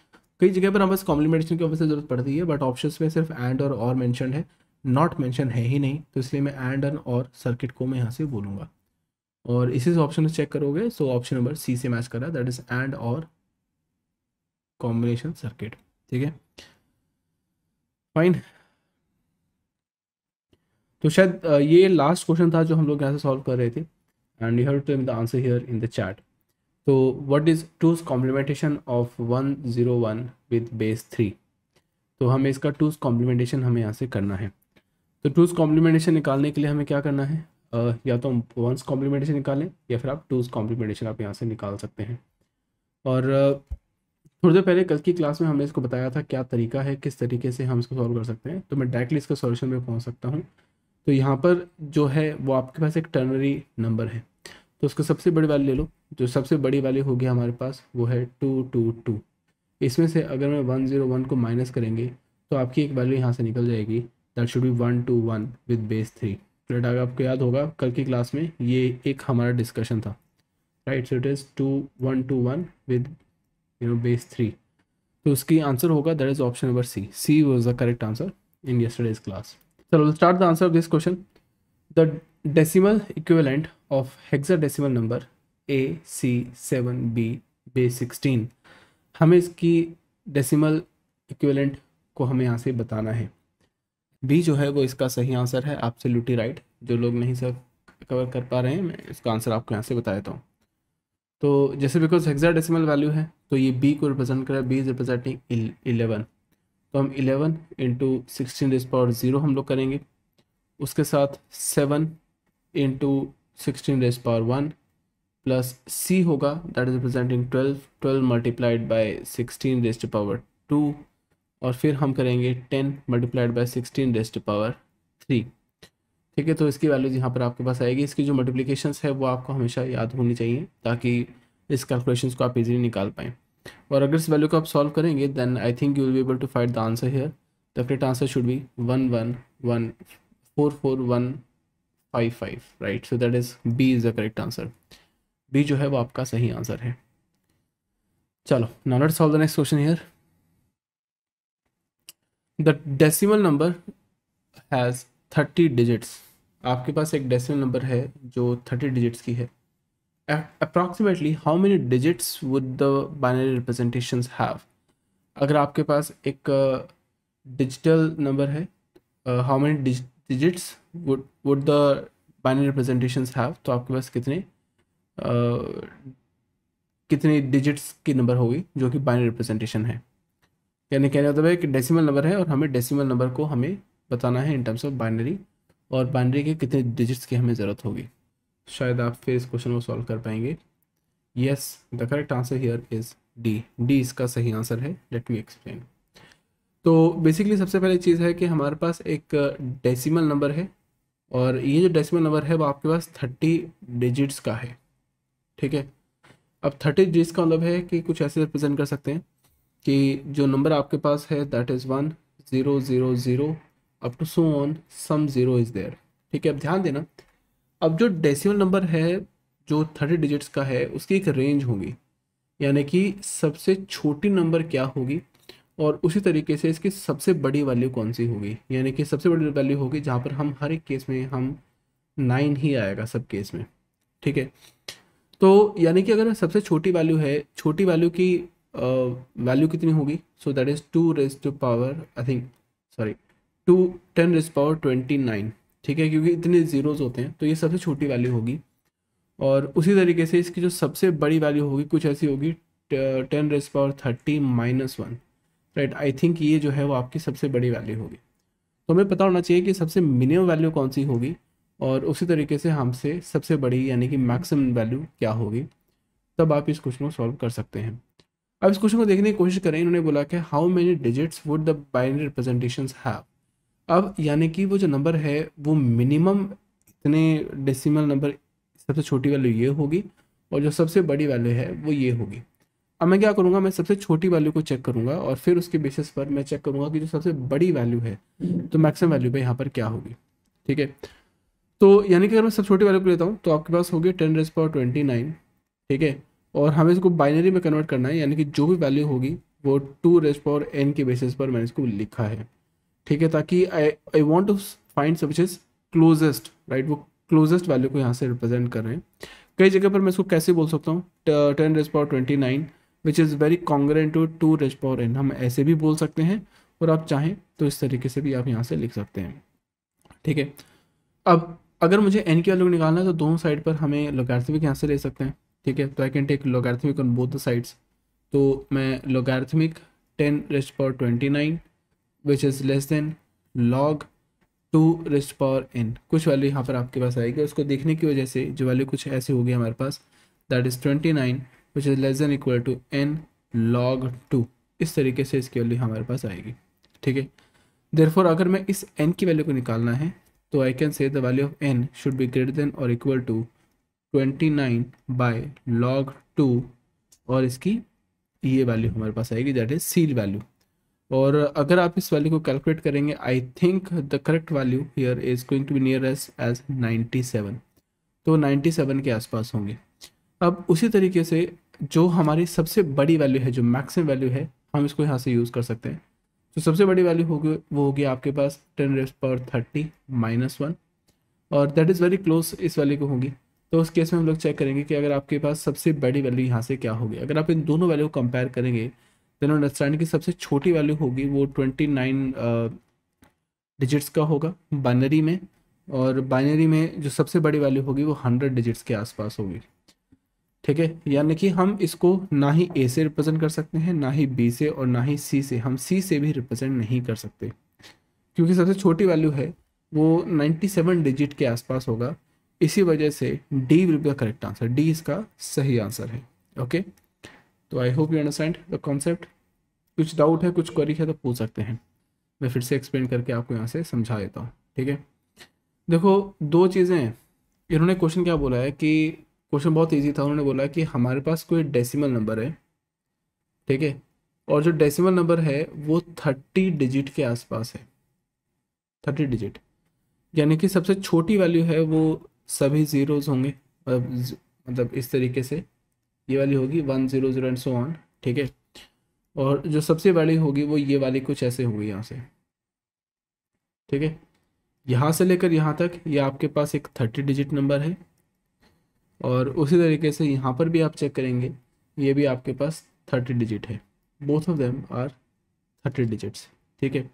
कई जगह पर हमें कॉम्प्लीमेंटेशन की वजह से ज़रूरत पड़ती है बट ऑप्शन में सिर्फ़ एंड और और मैंशन है नॉट मैंशन है ही नहीं तो इसलिए मैं एंड एंड और सर्किट को मैं यहाँ से बोलूँगा। और इसी से ऑप्शन चेक करोगे सो ऑप्शन नंबर सी से मैच कर रहा है that is and or combination circuit ठीक है? फाइन तो शायद ये लास्ट क्वेश्चन था जो हम लोग यहाँ से सॉल्व कर रहे थे। And you have to the answer here in the chat तो what is two's complementation of one zero one with base three तो हमें इसका टूज कॉम्प्लीमेंटेशन हमें यहाँ से करना है। तो टूज कॉम्प्लीमेंटेशन निकालने के लिए हमें क्या करना है? uh, या तो हम वंस कॉम्प्लीमेंटेशन निकालें या फिर आप टूज कॉम्प्लीमेंटेशन आप यहाँ से निकाल सकते हैं। और uh, थोड़ी देर पहले कल की क्लास में हमने इसको बताया था क्या तरीका है किस तरीके से हम इसको सॉल्व कर सकते हैं। तो मैं डायरेक्टली इसका सॉल्यूशन में पहुँच सकता हूँ। तो यहाँ पर जो है, वो आपके पास एक टर्नरी नंबर है। तो उसका सबसे बड़ी वैल्यू ले लो। जो सबसे बड़ी वैल्यू होगी हमारे पास, वो है टू टू टू इसमें से अगर मैं वन ज़ीरो वन को माइनस करेंगे तो आपकी एक वैल्यू यहाँ से निकल जाएगी। That should be one two one with base three friend अगर आपको याद होगा, कल की क्लास में ये एक हमारा डिस्कशन था। Right so it is two one two one with you know base three तो उसकी आंसर होगा that is option number C C was the correct answer in yesterday's class चलो start the answer of this question the decimal equivalent of hexadecimal number a, c 7 b base 16 हमें इसकी डेसिमल इक्विवेलेंट को हमें यहाँ से बताना है। बी जो है वो इसका सही आंसर है एब्सोल्युटली राइट जो लोग नहीं सब कवर कर पा रहे हैं, मैं इसका आंसर आपको यहाँ से बता देता हूँ। तो जैसे बिकॉज़ हेक्सा डेसिमल वैल्यू है तो ये बी को रिप्रेजेंट कर रहा है बी इज़ रिप्रेजेंटिंग इलेवन तो हम eleven into sixteen this power zero हम लोग करेंगे। उसके साथ seven into sixteen raise power one plus C होगा। That is representing twelve twelve multiplied by sixteen raised power two और फिर हम करेंगे ten multiplied by sixteen raised power three ठीक है तो इसकी वैल्यूज़ यहाँ पर आपके पास आएगी। इसकी जो मल्टीप्लिकेशंस है वो आपको हमेशा याद होनी चाहिए ताकि इस कैलकुलेशन को आप इजीली निकाल पाएँ। और अगर इस वैल्यू को आप सॉल्व करेंगे then I think you will be able to find the answer here the correct answer should be one one one four four one five five right so that is B is the correct answer B जो है वो आपका सही आंसर है। चलो now let's solve the next question here the decimal number has thirty digits आपके पास एक डेसिमल नंबर है जो थर्टी डिजिट्स की है। Approximately how many digits would the binary representation have अगर आपके पास एक डिजिटल नंबर है how many digits would the binary representations have तो आपके पास कितने uh, कितने डिजिट्स की नंबर होगी जो कि बाइनरी रिप्रेजेंटेशन है? यानी कहने मतलब है कि डेसिमल नंबर है और हमें डेसिमल नंबर को हमें बताना है इन टर्म्स ऑफ़ बाइनरी और बाइनरी के कितने डिजिट्स की हमें ज़रूरत होगी। शायद आप फिर इस क्वेश्चन को सॉल्व कर पाएँगे। Yes the correct answer here is D D इसका सही आंसर है। लेट मी एक्सप्लेन तो बेसिकली सबसे पहले चीज़ है कि हमारे पास एक डेसिमल नंबर है और ये जो डेसिमल नंबर है वो आपके पास थर्टी डिजिट्स का है। ठीक है? अब थर्टी डिजिट्स का मतलब है कि कुछ ऐसे रिप्रेजेंट कर सकते हैं कि जो नंबर आपके पास है that is one zero zero zero up to so on some zero is there ठीक है? अब ध्यान देना अब जो डेसिमल नंबर है, जो थर्टी डिजिट्स का है, उसकी एक रेंज होगी। यानी कि सबसे छोटी नंबर क्या होगी? और उसी तरीके से इसकी सबसे बड़ी वैल्यू कौन सी होगी? यानी कि सबसे बड़ी वैल्यू होगी जहाँ पर हम हर एक केस में, हम नाइन ही आएगा सब केस में। ठीक है? तो यानी कि अगर सबसे छोटी वैल्यू है, छोटी वैल्यू की वैल्यू कितनी होगी? So that is two raise to power I think sorry two ten raise power twenty nine ठीक है, क्योंकि इतने ज़ीरोज़ होते हैं तो ये सबसे छोटी वैल्यू होगी। और उसी तरीके से इसकी जो सबसे बड़ी वैल्यू होगी, कुछ ऐसी होगी ten raise power thirty minus one right I think ये जो है वो आपकी सबसे बड़ी वैल्यू होगी। तो हमें पता होना चाहिए कि सबसे मिनिमम वैल्यू कौन सी होगी, और उसी तरीके से हमसे सबसे बड़ी यानी कि मैक्सिमम वैल्यू क्या होगी, तब आप इस क्वेश्चन को सॉल्व कर सकते हैं। अब इस क्वेश्चन को देखने की कोशिश करें। इन्होंने बोला कि how many digits would the binary representation have अब यानी कि वो जो नंबर है, वो मिनिमम इतने डेसिमल नंबर सबसे छोटी वैल्यू ये होगी और जो सबसे बड़ी वैल्यू है, वो ये होगी। अब मैं क्या करूँगा, मैं सबसे छोटी वैल्यू को चेक करूँगा और फिर उसके बेसिस पर मैं चेक करूँगा कि जो सबसे बड़ी वैल्यू है तो मैक्सिमम वैल्यू पर यहाँ पर क्या होगी। ठीक है? तो यानी कि अगर मैं सबसे छोटी वैल्यू को लेता हूँ तो आपके पास होगी ten raise power twenty nine ठीक है? और हमें इसको बाइनरी में कन्वर्ट करना है, यानी कि जो भी वैल्यू होगी, वो टू रेस पावर एन के बेसिस पर मैंने इसको लिखा है। ठीक है, ताकि I I want to find सब इज़ क्लोजेस्ट राइट वो क्लोजेस्ट वैल्यू को यहाँ से रिप्रेजेंट कर रहे हैं। कई जगह पर मैं इसको कैसे बोल सकता हूँ? Ten raise power twenty nine which is very congruent to two raise power N हम ऐसे भी बोल सकते हैं, और आप चाहें तो इस तरीके से भी आप यहाँ से लिख सकते हैं। ठीक है, अब अगर मुझे एन की वैल्यू निकालना है तो दोनों साइड पर हमें लोगार्थमिक यहाँ से ले सकते हैं। ठीक है तो I can take logarithmic on both the sides तो मैं logarithmic ten raised power twenty nine which is less than log two raised power N कुछ वैल्यू यहाँ पर आपके पास आएगी उसको देखने की वजह से जो वैल्यू कुछ ऐसे होगी हमारे पास that is twenty nine which is less than equal to N log two इस तरीके से इसकी वैल्यू हमारे पास आएगी। ठीक है? देरफॉर अगर मैं इस एन की वैल्यू को निकालना है तो I can say the value of N should be greater than or equal to twenty nine by log two और इसकी ये वैल्यू हमारे पास आएगी दैट इज़ सील वैल्यू और अगर आप इस वैल्यू को कैलकुलेट करेंगे I think the correct value here is going to be near as as ninety seven तो नाइन्टी सेवन के आसपास होंगे। अब उसी तरीके से जो हमारी सबसे बड़ी वैल्यू है, जो मैक्सिमम वैल्यू है, हम इसको यहाँ से यूज़ कर सकते हैं। तो सबसे बड़ी वैल्यू होगी, वो होगी आपके पास ten raise power thirty minus one और दैट इज़ वेरी क्लोज इस वैल्यू को होगी। तो उस केस में हम लोग चेक करेंगे कि अगर आपके पास सबसे बड़ी वैल्यू यहाँ से क्या होगी। अगर आप इन दोनों वैल्यू को कंपेयर करेंगे देन अंडरस्टैंड की सबसे छोटी वैल्यू होगी वो ट्वेंटी नाइन डिजिट्स का होगा बाइनरी में और बाइनरी में जो सबसे बड़ी वैल्यू होगी वो हंड्रेड डिजिट्स के आसपास होगी। ठीक है? यानी कि हम इसको ना ही ए से रिप्रेजेंट कर सकते हैं, ना ही बी से और ना ही सी से। हम सी से भी रिप्रेजेंट नहीं कर सकते। क्योंकि सबसे छोटी वैल्यू है, वो 97 डिजिट के आसपास होगा। इसी वजह से D will be correct answer D इसका सही आंसर है। ओके तो I hope you understand the concept कुछ डाउट है, कुछ क्वेरी है तो पूछ सकते हैं। मैं फिर से एक्सप्लेन करके आपको यहाँ से समझा देता हूँ, ठीक है? देखो, दो चीज़ें हैं। इन्होंने क्वेश्चन क्या बोला है कि क्वेश्चन बहुत इजी था। उन्होंने बोला कि हमारे पास कोई डेसिमल नंबर है, ठीक है? और जो डेसिमल नंबर है, वो थर्टी डिजिट के आसपास है। थर्टी डिजिट यानी कि सबसे छोटी वैल्यू है, वो सभी ज़ीरोज़ होंगे। मतलब इस तरीके से ये वाली होगी one zero zero and so on ठीक है? और जो सबसे बड़ी होगी वो ये वाली कुछ ऐसे होगी यहाँ से। ठीक है? यहाँ से लेकर यहाँ तक ये यह आपके पास एक थर्टी डिजिट नंबर है और उसी तरीके से यहाँ पर भी आप चेक करेंगे, ये भी आपके पास थर्टी डिजिट है। Both of them are thirty digits ठीक है?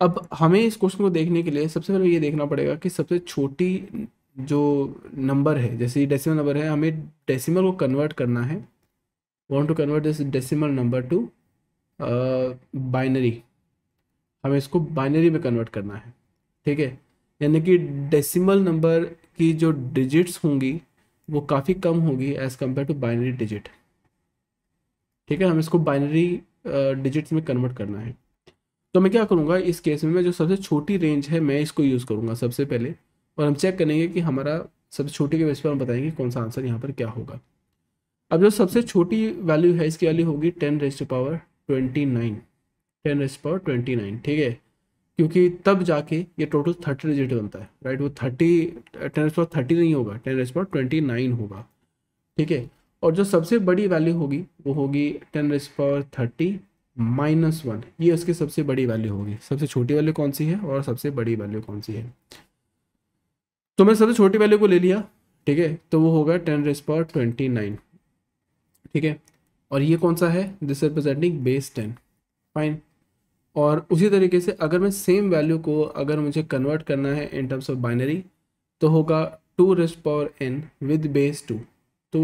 अब हमें इस क्वेश्चन को देखने के लिए सबसे पहले ये देखना पड़ेगा कि सबसे छोटी जो नंबर है, जैसे डेसिमल नंबर है, हमें डेसिमल को कन्वर्ट करना है। Want to convert this decimal number to binary हमें इसको बाइनरी में कन्वर्ट करना है। ठीक है? यानी कि डेसिमल नंबर की जो डिजिट्स होंगी, वो काफ़ी कम होगी as compare to binary digit ठीक है? हम इसको बाइनरी डिजिट्स में कन्वर्ट करना है। तो मैं क्या करूँगा? इस केस में मैं जो सबसे छोटी रेंज है, मैं इसको यूज़ करूँगा सबसे पहले। और हम चेक करेंगे कि हमारा सबसे छोटी के बेस पर हम बताएँगे कौन सा आंसर यहाँ पर क्या होगा। अब जो सबसे छोटी वैल्यू है, इसकी वैल्यू होगी ten raised power twenty nine ten raised power twenty nine ठीक है? क्योंकि तब जाके ये टोटल थर्टी डिजिट बनता है राइट वो थर्टी टेन रेस थर्टी नहीं होगा टेन रेस ट्वेंटी नाइन होगा, ठीक है? और जो सबसे बड़ी वैल्यू होगी, वो होगी ten raise power thirty minus one ये उसकी सबसे बड़ी वैल्यू होगी। सबसे छोटी वैल्यू कौन सी है और सबसे बड़ी वैल्यू कौन सी है? तो मैं सबसे छोटी वैल्यू को ले लिया, ठीक है? तो वो होगा ten raise power twenty nine ठीक है? और ये कौन सा है? This representing base ten fine और उसी तरीके से अगर मैं सेम वैल्यू को अगर मुझे कन्वर्ट करना है इन टर्म्स ऑफ़ बाइनरी तो होगा two raised power N with base two तो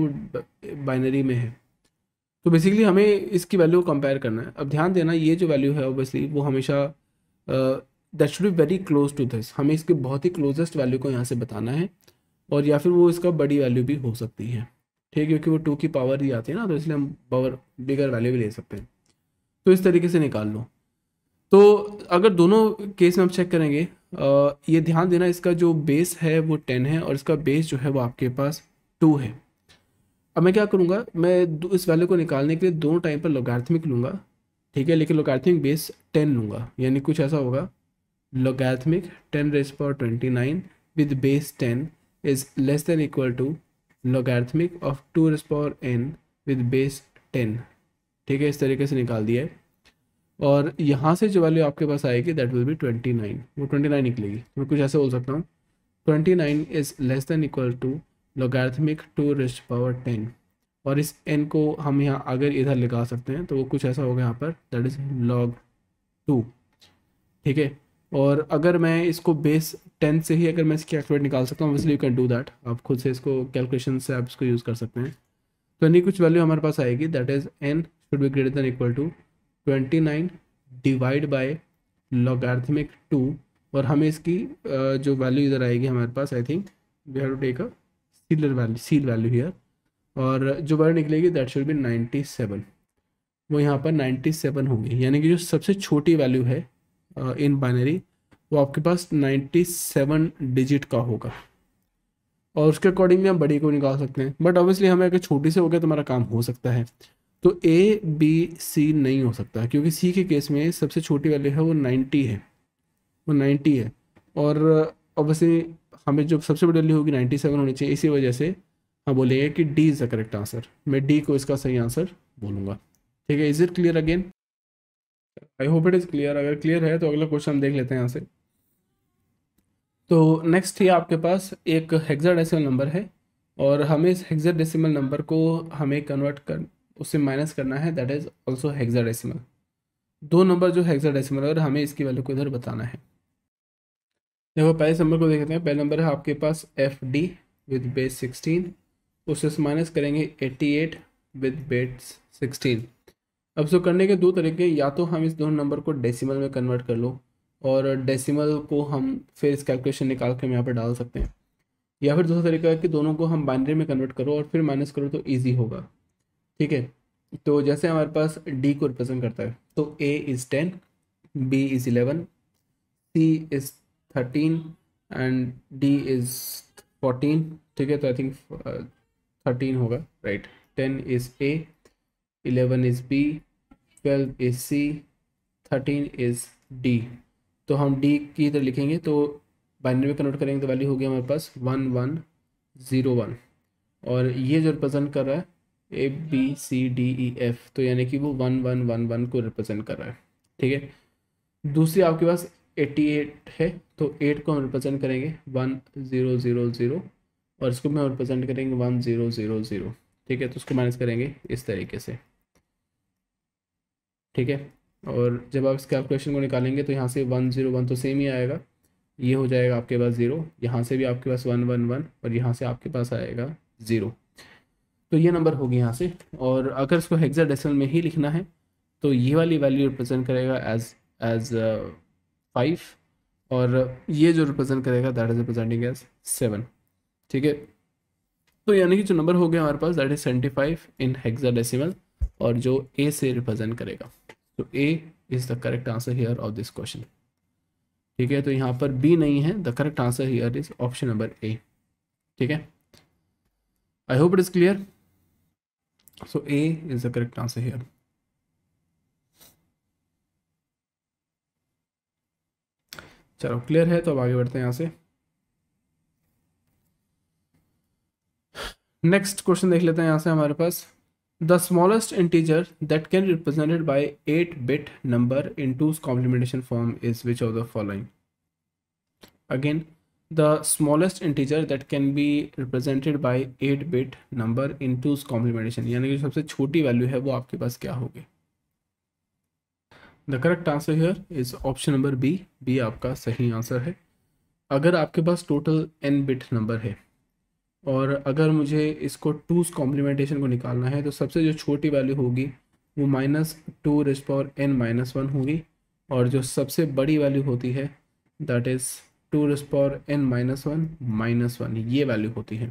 बाइनरी में है। तो बेसिकली हमें इसकी वैल्यू कंपेयर करना है। अब ध्यान देना, ये जो वैल्यू है ऑब्वियसली वो हमेशा that should be very close to this हमें इसके बहुत ही क्लोजेस्ट वैल्यू को यहाँ से बताना है। और या फिर वो इसका बड़ी वैल्यू भी हो सकती है। ठीक है, क्योंकि वो टू की पावर ही आती है ना तो इसलिए हम पावर बिगर वैल्यू भी ले सकते हैं। तो इस तरीके से निकाल लो। तो अगर दोनों केस में आप चेक करेंगे ये ध्यान देना, इसका जो बेस है वो टेन है और इसका बेस जो है वो आपके पास टू है। अब मैं क्या करूँगा, मैं इस वैल्यू को निकालने के लिए दोनों टाइम पर लोगार्थमिक लूँगा, ठीक है, लेकिन लोगार्थमिक बेस टेन लूँगा। यानी कुछ ऐसा होगा logarithmic ten raise power twenty nine with base ten is less than equal to logarithmic of two raise power N with base ten ठीक है, इस तरीके से निकाल दिया है। और यहाँ से जो वैल्यू आपके पास आएगी that will be twenty nine वो ट्वेंटी नाइन निकलेगी। मैं कुछ ऐसे बोल सकता हूँ। Twenty nine is less than equal to logarithmic two raised power ten और इस एन को हम यहाँ अगर इधर लिखा सकते हैं तो वो कुछ ऐसा होगा यहाँ पर दैट इज़ लॉग टू ठीक है? और अगर मैं इसको बेस टेन से ही अगर मैं इसकी एक्टिवेट निकाल सकता हूँ obviously you can do that आप खुद से इसको कैलकुलेशन से आप इसको यूज़ कर सकते हैं। तो यानी कुछ वैल्यू हमारे पास आएगी that is N should be greater than equal to twenty nine divide by logarithmic two और हमें इसकी जो वैल्यू इधर आएगी हमारे पास I think we have to take a ceiling value ceil value here और जो वैल्यू निकलेगी that should be ninety seven वो यहाँ पर नाइन्टी सेवन होगी। यानी कि जो सबसे छोटी वैल्यू है इन बाइनरी वो आपके पास नाइन्टी सेवन डिजिट का होगा। और उसके अकॉर्डिंगली हम बड़ी को निकाल सकते हैं। बट ऑब्वियसली हमें अगर छोटी से हो गया तो हमारा काम हो सकता है। तो ए बी सी नहीं हो सकता, क्योंकि सी के केस में सबसे छोटी वैल्यू है वो नाइन्टी है। वो नाइन्टी है। और ऑब्वियसली हमें जो सबसे बड़ी वैल्यू होगी नाइन्टी सेवन होनी चाहिए, इसी वजह से हम बोलेंगे कि D is the correct answer मैं डी को इसका सही आंसर बोलूँगा। ठीक है is it clear again I hope it is clear अगर क्लियर है तो अगला क्वेश्चन देख लेते हैं यहाँ से। तो नेक्स्ट ही आपके पास एक हेक्साडेसिमल नंबर है, और हमें इस हेक्साडेसिमल नंबर को हमें कन्वर्ट कर, उससे माइनस करना है दैट इज़ ऑल्सो हेक्साडेसिमल दो नंबर जो हेक्साडेसिमल और हमें इसकी वैल्यू को इधर बताना है। देखो, पहले नंबर को देखते हैं। पहले नंबर है आपके पास F D with base sixteen उससे माइनस करेंगे eighty eight with base sixteen अब सो करने के दो तरीके या तो हम इस दोनों नंबर को डेसिमल में कन्वर्ट कर लो और डेसिमल को हम फिर इस कैलकुलेशन निकाल के हम यहाँ पर डाल सकते हैं। या फिर दूसरा तरीका है कि दोनों को हम बाइनरी में कन्वर्ट करो और फिर माइनस करो तो ईजी होगा। ठीक है? तो जैसे हमारे पास डी को रिप्रेजेंट करता है तो A is ten B is eleven C is thirteen and D is fourteen ठीक है? तो आई थिंक थर्टीन होगा right ten is A eleven is B, twelve is C, thirteen is D. तो हम डी की इधर लिखेंगे तो बाइनरी में कन्वर्ट करेंगे तो वैल्यू होगी हमारे पास वन वन ज़ीरो वन। और ये जो रिप्रेजेंट कर रहा है A B C D E F तो यानी कि वो वन वन वन वन को रिप्रेजेंट कर रहा है। ठीक है? दूसरी आपके पास एट्टी एट है तो एट को हम रिप्रेजेंट करेंगे वन ज़ीरो ज़ीरो ज़ीरो और इसको हम रिप्रेजेंट करेंगे वन ज़ीरो ज़ीरो ज़ीरो। ठीक है? तो उसको माइनस करेंगे इस तरीके से। ठीक है? और जब आप इस कैलकुलेशन को निकालेंगे तो यहाँ से वन ज़ीरो वन तो सेम ही आएगा। ये हो जाएगा आपके पास ज़ीरो यहाँ से भी आपके पास वन वन वन और यहाँ से आपके पास आएगा ज़ीरो तो ये नंबर होगी यहाँ से। और अगर इसको हेक्सा में ही लिखना है तो ये वाली वैल्यू रिप्रेजेंट करेगा एज एज फाइव और ये जो रिप्रेजेंट करेगा that is representing as seven ठीक है? तो यानी कि जो नंबर हो गया हमारे पास that is seventy five in hexa और जो ए से रिप्रेजेंट करेगा। तो A is the correct answer here of this question ठीक है तो यहाँ पर बी नहीं है the correct answer here is option number A ठीक है? I hope it is clear So A is the correct answer here. चलो क्लियर है तो अब आगे बढ़ते हैं यहाँ से। नेक्स्ट क्वेश्चन देख लेते हैं यहाँ से हमारे पास। The smallest integer that can represented by eight bit number in two complementation form is which of the following again the smallest integer that can be represented by 8 bit number in two's complementation, यानी कि सबसे छोटी वैल्यू है, वो आपके पास क्या होगी? The correct answer here is option number B B आपका सही आंसर है। अगर आपके पास टोटल एन बिट नंबर है और अगर मुझे इसको टूज कॉम्प्लीमेंटेशन को निकालना है तो सबसे जो छोटी वैल्यू होगी, वो minus two raise power N minus one होगी। और जो सबसे बड़ी वैल्यू होती है that is two raise power N minus one minus one ये वैल्यू होती है।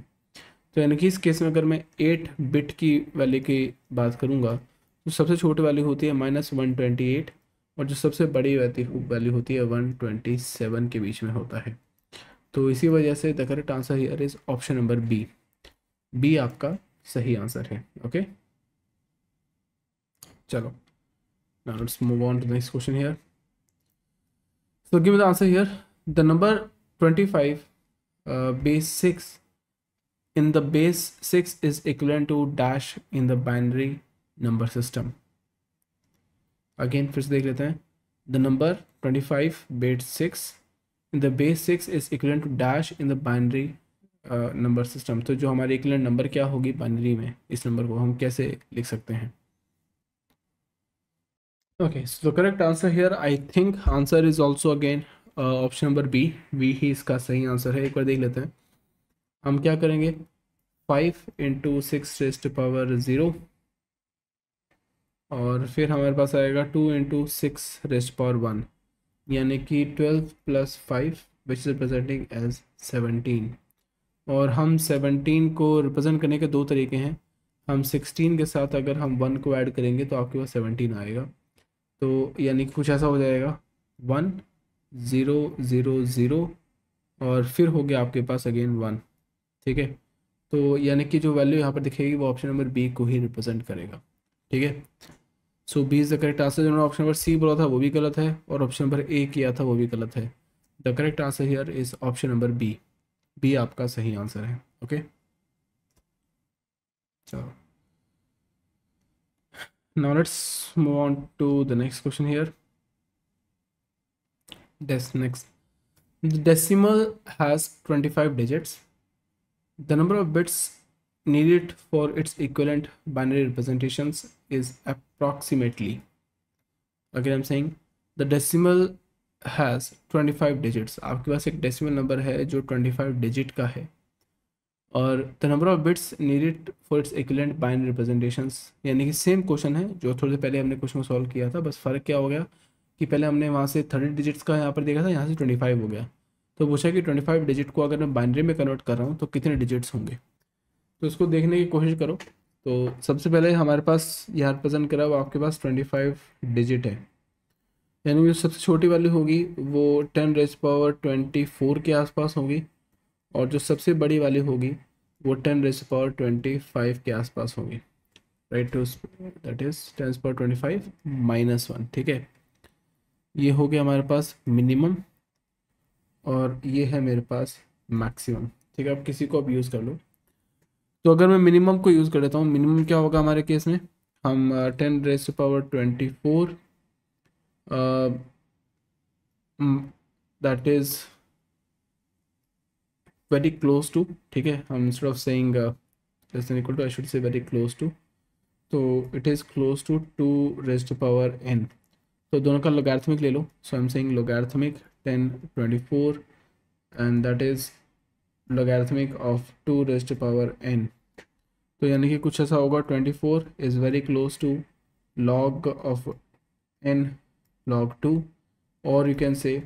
तो यानी कि इस केस में अगर मैं एट बिट की वैल्यू की बात करूँगा तो सबसे छोटी वैल्यू होती है माइनस वन ट्वेंटी एट और जो सबसे बड़ी वैल्यू होती है वन ट्वेंटी सेवन के बीच में होता है। तो इसी वजह से the correct answer here is option number B B आपका सही आंसर है ओके चलो now move on to next question here so give the answer here the number twenty five base six in the base six is equal to dash in the binary number system again फिर से देख लेते हैं. The number twenty five base six in the base 6 is equivalent to dash in the binary number system. तो जो हमारी इक्वलेंट नंबर क्या होगी बाइनरी में, इस नंबर को हम कैसे लिख सकते हैं? Okay, so the correct answer here, i think answer is again option number B B ही इसका सही आंसर है, एक बार देख लेते हैं। हम क्या करेंगे? Five into six raised power zero और फिर हमारे पास आएगा two into six raised power one यानी कि twelve plus five which is representing as seventeen और हम सेवनटीन को रिप्रेजेंट करने के दो तरीके हैं। हम सिक्सटीन के साथ अगर हम वन को ऐड करेंगे तो आपके पास सेवनटीन आएगा। तो यानी कि कुछ ऐसा हो जाएगा। वन ज़ीरो ज़ीरो ज़ीरो और फिर हो गया आपके पास अगेन वन ठीक है? तो यानी कि जो वैल्यू यहाँ पर दिखेगी वो ऑप्शन नंबर बी को ही रिप्रेजेंट करेगा, ठीक है? So B is the correct answer जो ऑप्शन नंबर सी बोला था, वो भी गलत है और ऑप्शन नंबर ए किया था, वो भी गलत है। The correct answer here is option number B B आपका सही आंसर है ओके चलो now let's move on to the next question here. This next. The decimal has 25 digits. The number of bits needed for its equivalent binary representations is approximately again i'm saying the decimal has 25 digits. आपके पास एक डेसिमल नंबर है जो 25 डिजिट का है। और the number of bits needed for its equivalent binary representations यानी कि सेम क्वेश्चन है, जो थोड़ी देर पहले हमने क्वेश्चन सॉल्व किया था, बस फ़र्क क्या हो गया कि पहले हमने वहाँ से थर्टी डिजिट्स का यहाँ पर देखा था, यहाँ से ट्वेंटी फाइव हो गया। तो पूछा कि ट्वेंटी फाइव डिजिट को अगर मैं बाइनरी में कन्वर्ट कर रहा हूँ तो कितने डिजिट्स होंगे? तो इसको देखने की कोशिश करो। तो सबसे पहले हमारे पास यहाँ रिप्रेजेंट करा वो आपके पास ट्वेंटी फाइव डिजिट है। यानी जो सबसे छोटी वाली होगी, वो ten raise power twenty four के आसपास होगी और जो सबसे बड़ी वाली होगी, वो ten raise power twenty five के आसपास होगी। Right to that is ten power twenty five minus one ठीक है? ये हो गया हमारे पास मिनिमम और ये है मेरे पास मैक्सिमम ठीक है? आप किसी को अब यूज़ कर लो। तो अगर मैं मिनिमम को यूज़ कर देता हूँ मिनिमम क्या होगा हमारे केस में? हम ten raise to power twenty four that is very close to ठीक है? हम instead of saying equal to I should say close to तो it is close to two raise to power N तो दोनों का लोगार्थमिक ले लो। So I am saying logarithmic ten twenty four and that is logarithmic of two raised power N तो यानी कि कुछ ऐसा होगा twenty four is very close to log of N log two और you can say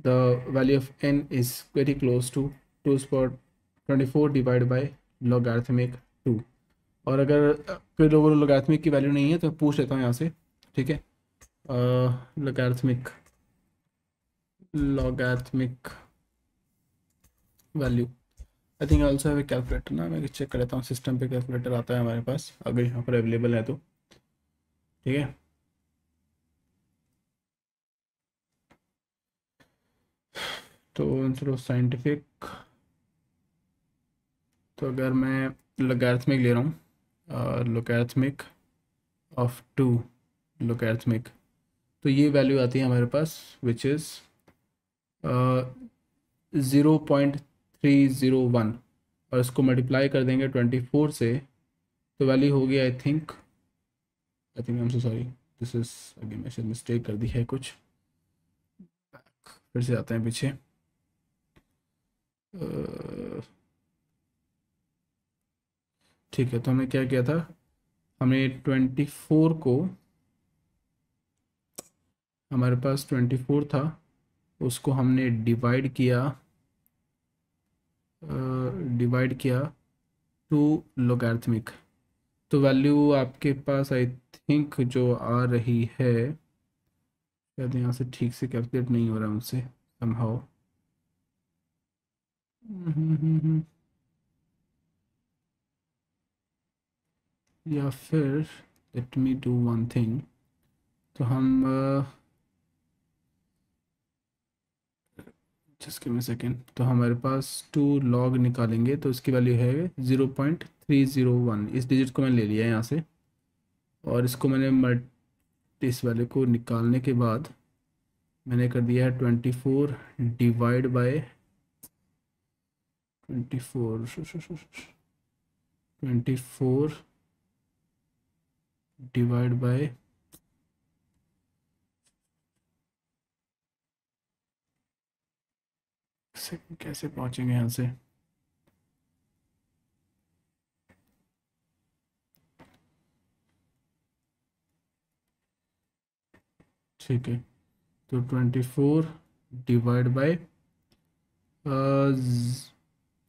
the value of N is very close to to spot twenty four divide by logarithmic two और अगर, फिर लोगों लॉगैथमिक की वैल्यू नहीं है तो पूछ लेता हूँ यहाँ से, ठीक है? Logarithmic logarithmic value I think also है कैलकुलेटर ना, मैं चेक कर लेता हूँ सिस्टम पे कैलकुलेटर आता है हमारे पास, अगर यहाँ पर अवेलेबल है तो। ठीक है? तो इंस्टेड ऑफ़ साइंटिफिक तो अगर मैं लोगैर्थमिक ले रहा हूँ लोगैर्थमिक ऑफ़ टू लोगैर्थमिक तो ये वैल्यू आती है हमारे पास which is zero point three zero one और इसको मल्टीप्लाई कर देंगे ट्वेंटी फोर से तो वैल्यू होगी I think I think I am so sorry this is again मैं मिस्टेक कर दी है कुछ। फिर से आते हैं पीछे। ठीक है तो हमने क्या किया था? हमने ट्वेंटी फोर को, हमारे पास ट्वेंटी फोर था, उसको हमने डिवाइड किया। डिवाइड किया टू लोगार्थमिक। तो वैल्यू आपके पास आई थिंक जो आ रही है, शायद यहाँ से ठीक से कैलकुलेट नहीं हो रहा मुझसे समहाउ या फिर let me do one thing तो हम जस्ट गिव मी सेकेंड तो हमारे पास टू लॉग निकालेंगे तो इसकी वैल्यू है zero point three zero one इस डिजिट को मैंने ले लिया है यहाँ से। और इसको मैंने मल्ट इस वैल्यू को निकालने के बाद मैंने कर दिया है twenty four divide by twenty four twenty four divide by कैसे कैसे पहुँचेंगे यहाँ से? ठीक है तो twenty four divide by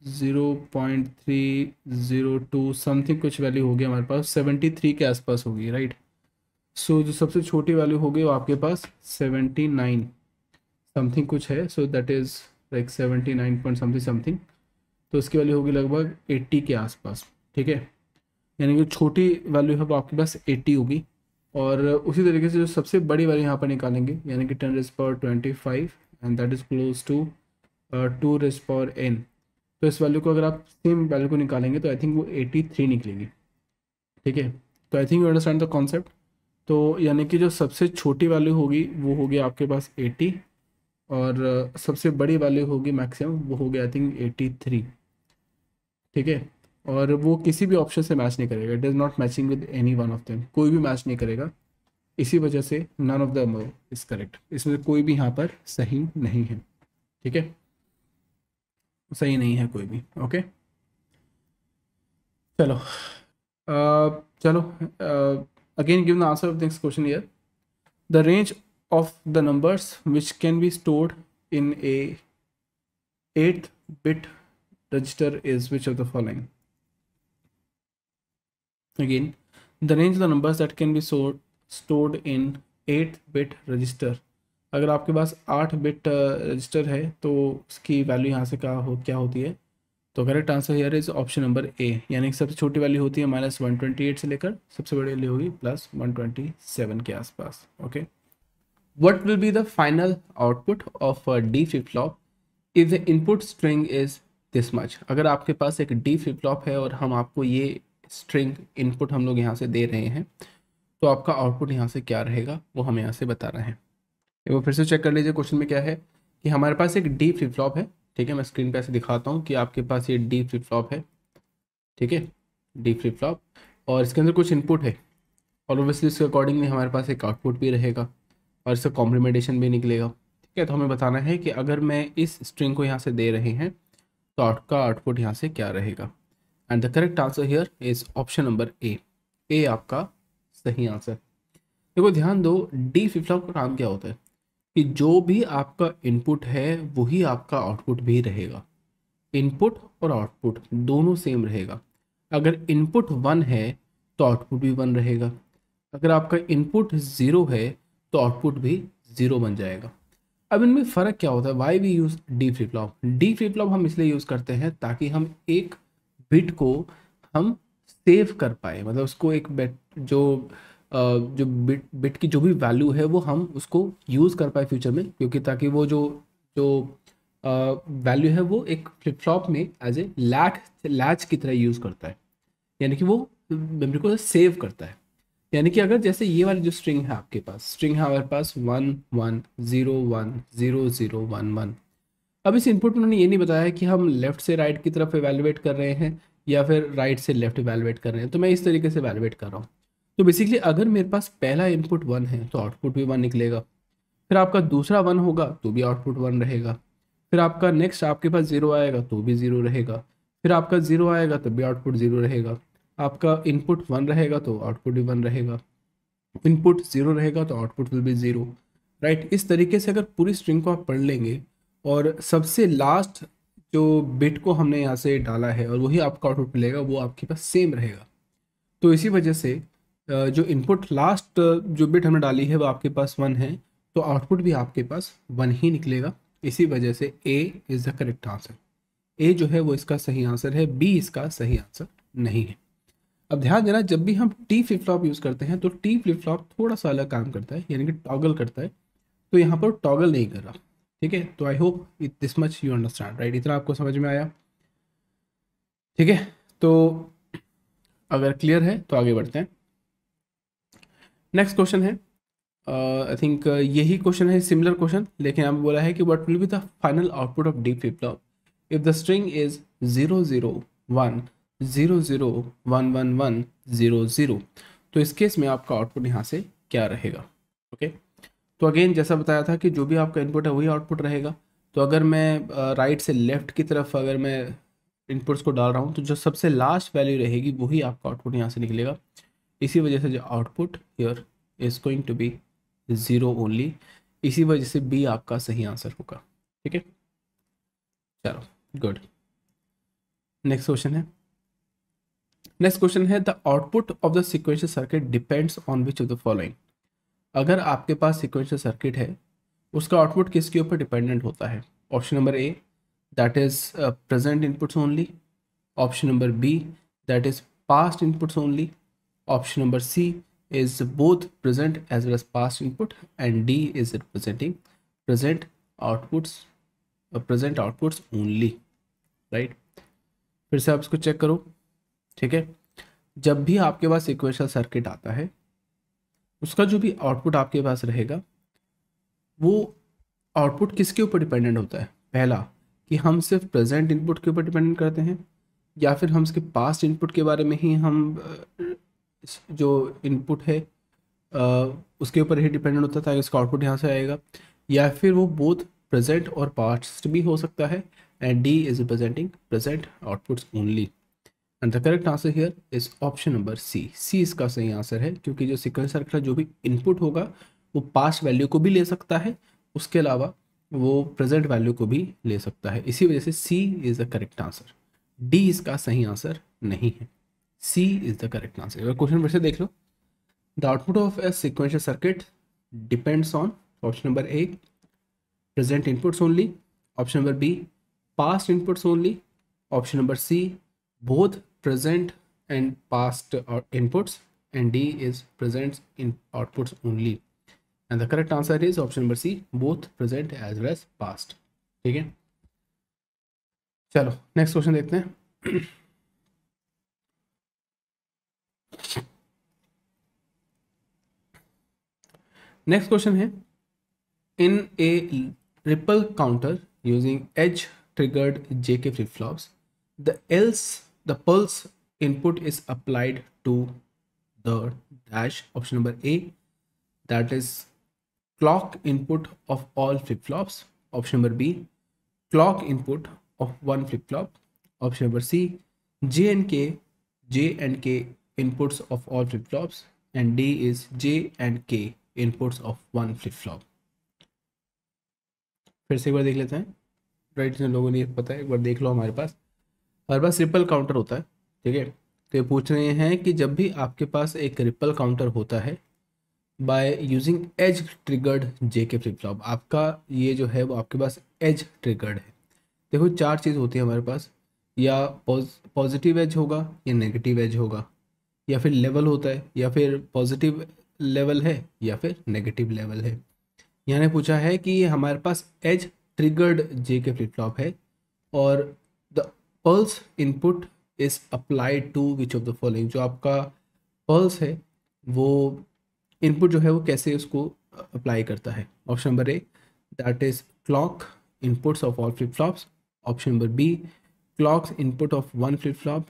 zero point three zero two something कुछ वैल्यू होगी हमारे पास सेवेंटी थ्री के आसपास होगी राइट सो जो सबसे छोटी वैल्यू होगी वो आपके पास सेवेंटी नाइन समथिंग कुछ है so that is like seventy nine point something something तो उसकी वैल्यू होगी लगभग एट्टी के आसपास, ठीक है? यानी कि छोटी वैल्यू है वो आपके पास एट्टी होगी। और उसी तरीके से जो सबसे बड़ी वैल्यू यहाँ पर निकालेंगे, यानी कि ten raise power twenty five and that is close to two raise power N तो इस वैल्यू को अगर आप सेम वैल्यू को निकालेंगे तो आई थिंक वो एटी थ्री निकलेगी, ठीक है? तो I think you understand the concept तो यानी कि जो सबसे छोटी वैल्यू होगी, वो होगी आपके पास एटी और सबसे बड़ी वैल्यू होगी मैक्सिमम वो हो गया आई थिंक एटी थ्री ठीक है? और वो किसी भी ऑप्शन से मैच नहीं करेगा। It is not matching with any one of them कोई भी मैच नहीं करेगा। इसी वजह से none of the is correct इसमें कोई भी यहाँ पर सही नहीं है। ठीक है? सही नहीं है कोई भी। ओके चलो। चलो। Again give the answer of this question here the range of the numbers which can be stored in a 8th bit register is which of the following again the range of the numbers that can be stored stored in 8th bit register अगर आपके पास आठ बिट रजिस्टर है तो उसकी वैल्यू यहाँ से क्या हो क्या होती है तो correct answer here is option number A यानी कि सबसे छोटी वैल्यू होती है माइनस वन ट्वेंटी एट से लेकर सबसे बड़ी वैल्यू होगी प्लस वन ट्वेंटी सेवन के आसपास okay okay? What will be the final output of a D flip flop if the input string is this much? अगर आपके पास एक D flip flop है और हम आपको ये string input हम लोग यहाँ से दे रहे हैं तो आपका आउटपुट यहाँ से क्या रहेगा, वो हम यहाँ से बता रहे हैं। वो फिर से चेक कर लीजिए क्वेश्चन में क्या है कि हमारे पास एक फ्लिप फ्लॉप है, ठीक है? मैं स्क्रीन पे ऐसे दिखाता हूँ कि आपके पास ये फ्लिप फ्लॉप है, ठीक है? फ्लिप फ्लॉप और इसके अंदर कुछ इनपुट है और ओबियसली इसके अकॉर्डिंगली हमारे पास एक आउटपुट भी रहेगा। और इसका कॉम्प्लीमेंटेशन भी निकलेगा। ठीक है तो हमें बताना है कि अगर मैं इस स्ट्रिंग को यहाँ से दे रहे हैं तो आपका आउटपुट यहाँ से क्या रहेगा? And the correct answer here is option number A A आपका सही आंसर देखो, ध्यान दो डी फ्लिप फ्लॉप का काम क्या होता है? कि जो भी आपका इनपुट है, वही आपका आउटपुट भी रहेगा। इनपुट और आउटपुट दोनों सेम रहेगा। अगर इनपुट वन है तो आउटपुट भी वन रहेगा। अगर आपका इनपुट ज़ीरो है तो आउटपुट भी ज़ीरो बन जाएगा। अब इनमें फ़र्क क्या होता है? Why we use D flip flop D flip flop हम इसलिए यूज़ करते हैं ताकि हम एक बिट को हम सेव कर पाए। मतलब उसको एक बेट जो जो बिट बिट की जो भी वैल्यू है, वो हम उसको यूज़ कर पाए फ्यूचर में। क्योंकि ताकि वो जो जो वैल्यू है, वो एक फ्लिप फ्लॉप में एज ए लैच लैच की तरह यूज़ करता है। यानी कि वो मेमोरी को सेव करता है। यानी कि अगर जैसे ये वाली जो स्ट्रिंग है आपके पास स्ट्रिंग है हमारे पास one one zero one zero zero one one अब इस इनपुट में उन्होंने ये नहीं बताया कि हम लेफ़्ट से राइट की तरफ़ एवेलुएट कर रहे हैं या फिर राइट से लेफ़्ट एवेलुएट कर रहे हैं। तो मैं इस तरीके से एवेलुएट कर रहा हूँ। तो बेसिकली अगर मेरे पास पहला इनपुट वन है तो आउटपुट भी वन निकलेगा। फिर आपका दूसरा वन होगा तो भी आउटपुट वन रहेगा। फिर आपका नेक्स्ट आपके पास ज़ीरो आएगा तो भी ज़ीरो रहेगा। फिर आपका ज़ीरो आएगा तब भी आउटपुट ज़ीरो रहेगा। आपका इनपुट वन रहेगा तो आउटपुट भी वन रहेगा। इनपुट ज़ीरो रहेगा तो output will be zero right इस तरीके से अगर पूरी स्ट्रिंग को आप पढ़ लेंगे और सबसे लास्ट जो बिट को हमने यहाँ से डाला है और वही आपका आउटपुट मिलेगा, वो आपके पास सेम रहेगा। तो इसी वजह से जो इनपुट लास्ट जो बिट हमने डाली है वो आपके पास वन है तो आउटपुट भी आपके पास वन ही निकलेगा। इसी वजह से A is the correct answer A जो है वो इसका सही आंसर है बी इसका सही आंसर नहीं है। अब ध्यान देना, जब भी हम टी फ्लिप फ्लॉप यूज़ करते हैं तो टी फ्लिप फ्लॉप थोड़ा सा अलग काम करता है, यानी कि टॉगल करता है। तो यहाँ पर टॉगल नहीं कर रहा, ठीक है? तो I hope it this much you understand right इतना आपको समझ में आया? ठीक है? तो अगर क्लियर है तो आगे बढ़ते हैं। नेक्स्ट क्वेश्चन है। आई थिंक यही क्वेश्चन है सिमिलर क्वेश्चन लेकिन यहाँ बोला है कि what will be the final output of D flip flop if the string is zero zero one zero zero one one one zero zero. तो इस केस में आपका आउटपुट यहाँ से क्या रहेगा? ओके? तो अगेन, जैसा बताया था कि जो भी आपका इनपुट है, वही आउटपुट रहेगा। तो अगर मैं राइट से लेफ़्ट की तरफ़ अगर मैं इनपुट्स को डाल रहा हूँ तो जो सबसे लास्ट वैल्यू रहेगी, वही आपका आउटपुट यहाँ से निकलेगा। इसी वजह से जो output here is going to be zero only इसी वजह से बी आपका सही आंसर होगा। ठीक है? चलो गुड नेक्स्ट क्वेश्चन है। नेक्स्ट क्वेश्चन है the output of the sequential circuit depends on which of the following अगर आपके पास सिक्वेंशियल सर्किट है उसका आउटपुट किसके ऊपर डिपेंडेंट होता है? Option number A that is present inputs only option number B that is past inputs only option number C both present as well as past input and D is representing present outputs uh, present outputs only right? फिर से आप इसको चेक करो। ठीक है? जब भी आपके पास इक्वेशनल सर्किट आता है, उसका जो भी आउटपुट आपके पास रहेगा, वो आउटपुट किसके ऊपर डिपेंडेंट होता है? पहला, कि हम सिर्फ़ प्रेजेंट इनपुट के ऊपर डिपेंडेंट करते हैं, या फिर हम इसके पास्ट इनपुट के बारे में ही हम जो इनपुट है उसके ऊपर ही डिपेंडेंट होता था उसका आउटपुट यहाँ से आएगा। या फिर वो बोथ प्रेजेंट और पास्ट भी हो सकता है and D is representing present outputs only and the correct answer here is option number C C इसका सही आंसर है, क्योंकि जो सिक्वेंस सर्किट का जो भी इनपुट होगा, वो पास्ट वैल्यू को भी ले सकता है, उसके अलावा वो प्रेजेंट वैल्यू को भी ले सकता है। इसी वजह से C is the correct answer D इसका सही आंसर नहीं है। C is the correct answer अगर क्वेश्चन फिर से देख लो। The output of a sequential circuit depends on option number A present inputs only option number B past inputs only option number C both present and past uh, inputs and D is present in outputs only and the correct answer is option number C both present as well as past ठीक है चलो नेक्स्ट क्वेश्चन देखते हैं नेक्स्ट क्वेश्चन है in a ripple counter using edge triggered JK flip flops the else the pulse input is applied to the dash option number A that is clock input of all flip-flops option number B clock input of one flip-flop option number C J and K J and K inputs of all flip-flops and D is J and K inputs of one flip-flop फिर से एक बार देख लेते हैं राइट जिन लोगों ने पता है एक बार देख लो हमारे पास हमारे पास रिपल काउंटर होता है, ठीक है? तो ये पूछ रहे हैं कि जब भी आपके पास एक रिपल काउंटर होता है by using edge triggered J K flip flop आपका ये जो है वो आपके पास एज ट्रिगर्ड है। देखो, चार चीज़ होती है हमारे पास, या पॉजिटिव एज होगा, या नेगेटिव एज होगा, या फिर लेवल होता है, या फिर पॉजिटिव लेवल है, या फिर नेगेटिव लेवल है। यहाँ पूछा है कि हमारे पास edge triggered J K flip flop है, और pulse input is applied to which of the following जो आपका पल्स है, वो इनपुट जो है, वो कैसे उसको अप्लाई करता है? Option number A that is clock inputs of all flip flops option number B clocks input of one flip flop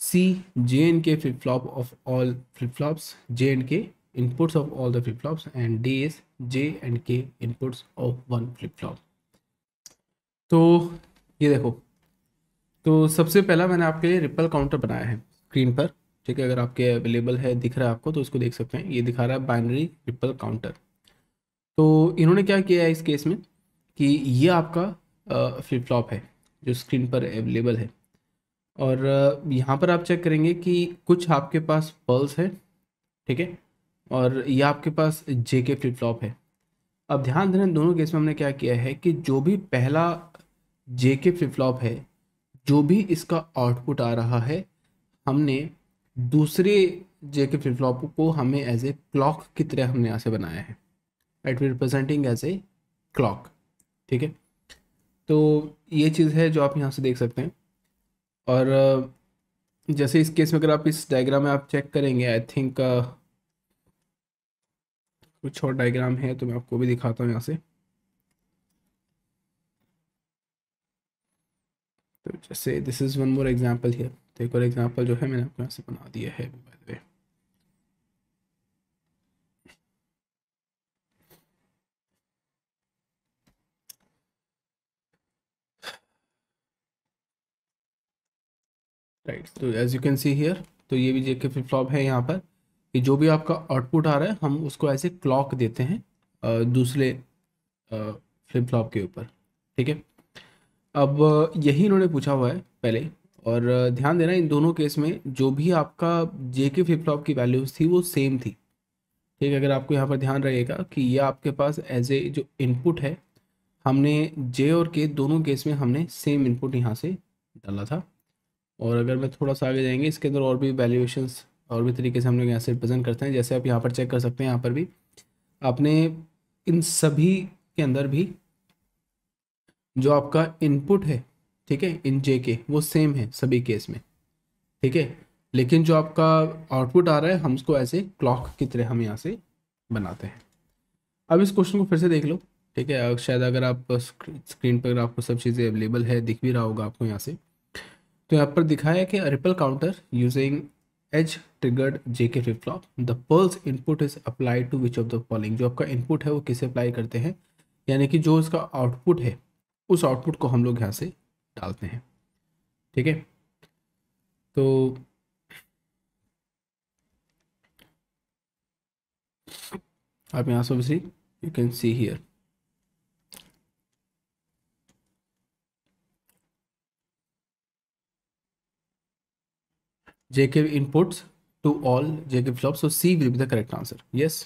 C J and K flip flop of all flip flops J and K inputs of all the flip flops and D is J and K inputs of one flip flop तो ये देखो तो सबसे पहला मैंने आपके लिए रिपल काउंटर बनाया है स्क्रीन पर, ठीक है? अगर आपके अवेलेबल है, दिख रहा है आपको तो उसको देख सकते हैं। ये दिखा रहा है बाइनरी रिपल काउंटर तो इन्होंने क्या किया है इस केस में कि ये आपका फ्लिप फ्लॉप है, जो स्क्रीन पर अवेलेबल है। और यहाँ पर आप चेक करेंगे कि कुछ आपके पास पल्स है, ठीक है? और ये आपके पास जे के फ्लिप फ्लॉप है। अब ध्यान देना, दोनों केस में हमने क्या किया है कि जो भी पहला जे के फ्लिप फ्लॉप है जो भी इसका आउटपुट आ रहा है, हमने दूसरे जे के फ्लिप फ्लॉप को हमें एज ए क्लॉक की तरह हमने यहाँ से बनाया है। Right representing as a clock ठीक है? तो ये चीज़ है जो आप यहाँ से देख सकते हैं। और जैसे इस केस में अगर आप इस डायग्राम में आप चेक करेंगे आई थिंक कुछ और डायग्राम है तो मैं आपको भी दिखाता हूँ यहाँ से। तो जैसे this is one more example here तो एक और एग्जांपल जो है मैंने आपको यहाँ से बना दिया है राइट तो as you can see here तो ये भी जेके फ्लिप फ्लॉप है यहाँ पर, कि जो भी आपका आउटपुट आ रहा है, हम उसको ऐसे क्लॉक देते हैं दूसरे फ्लिप फ्लॉप के ऊपर, ठीक है? अब यही इन्होंने पूछा हुआ है पहले, और ध्यान देना इन दोनों केस में जो भी आपका जे के फ्लिप फ्लॉप की वैल्यूज़ थी वो सेम थी। ठीक है, अगर आपको यहाँ पर ध्यान रहेगा कि ये आपके पास एज ए जो इनपुट है, हमने जे और के दोनों केस में हमने सेम इनपुट यहाँ से डाला था। और अगर मैं थोड़ा सा आगे जाएँगे, इसके अंदर और भी वैल्यूएशंस और भी तरीके से हम लोग यहाँ से रिप्रेजेंट करते हैं। जैसे आप यहाँ पर चेक कर सकते हैं, यहाँ पर भी। आपने इन सभी के अंदर भी जो आपका इनपुट है, ठीक है इन जे के वो सेम है सभी केस में, ठीक है? लेकिन जो आपका आउटपुट आ रहा है, हम उसको ऐसे क्लॉक की तरह हम यहाँ से बनाते हैं। अब इस क्वेश्चन को फिर से देख लो, ठीक है? शायद अगर आप स्क्रीन पर आपको सब चीज़ें अवेलेबल है, दिख भी रहा होगा आपको यहाँ से तो यहाँ पर दिखाया है कि ripple counter using edge triggered J K flip flop the pulse input is apply to which of the following जो आपका इनपुट है, वो किसे अप्लाई करते हैं? यानी कि जो इसका आउटपुट है उस आउटपुट को हम लोग यहाँ से डालते हैं ठीक है तो आप यहाँ से obviously you can see here JK inputs to all JK flops so C will be the correct answer yes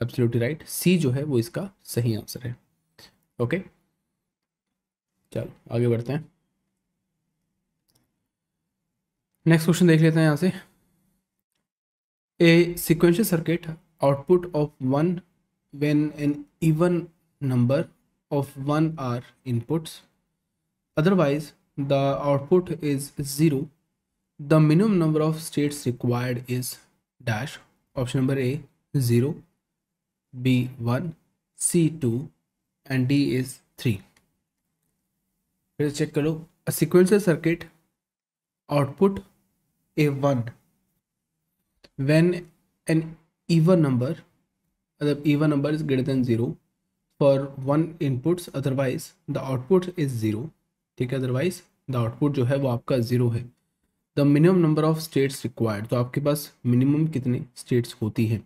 absolutely right C जो है वो इसका सही आंसर है ओके okay? चलो, आगे बढ़ते हैं। नेक्स्ट क्वेश्चन देख लेते हैं यहाँ से। A sequential circuit output of one when an even number of one are inputs otherwise the output is zero the minimum number of states required is dash option number A zero B one C two and D is three फिर चेक करो। Sequential circuit output a one when an even number मतलब even number is greater than zero for one inputs otherwise the output is zero ठीक है अदरवाइज़ द आउटपुट जो है वो आपका ज़ीरो है। The minimum number of states required तो आपके पास मिनिमम कितने स्टेट्स होती है?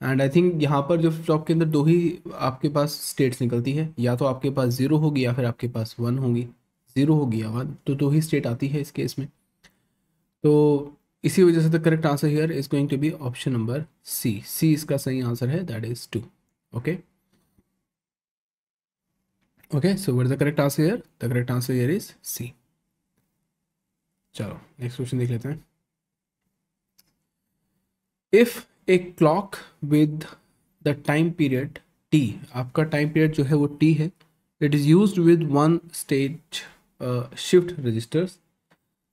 एंड आई थिंक यहाँ पर जो फ्लॉप के अंदर दो ही आपके पास स्टेट्स निकलती है। या तो आपके पास ज़ीरो होगी या फिर आपके पास वन होगी। ज़ीरो होगी या वन तो दो ही स्टेट आती है इस केस में। तो इसी वजह से the correct answer here is going to be option number C C इसका सही आंसर है that is two okay okay so where the correct answer here the correct answer here is C चलो नेक्स्ट क्वेश्चन देख लेते हैं। If a clock with the time period T आपका टाइम पीरियड जो है वो टी है। It is use with one stage shift registers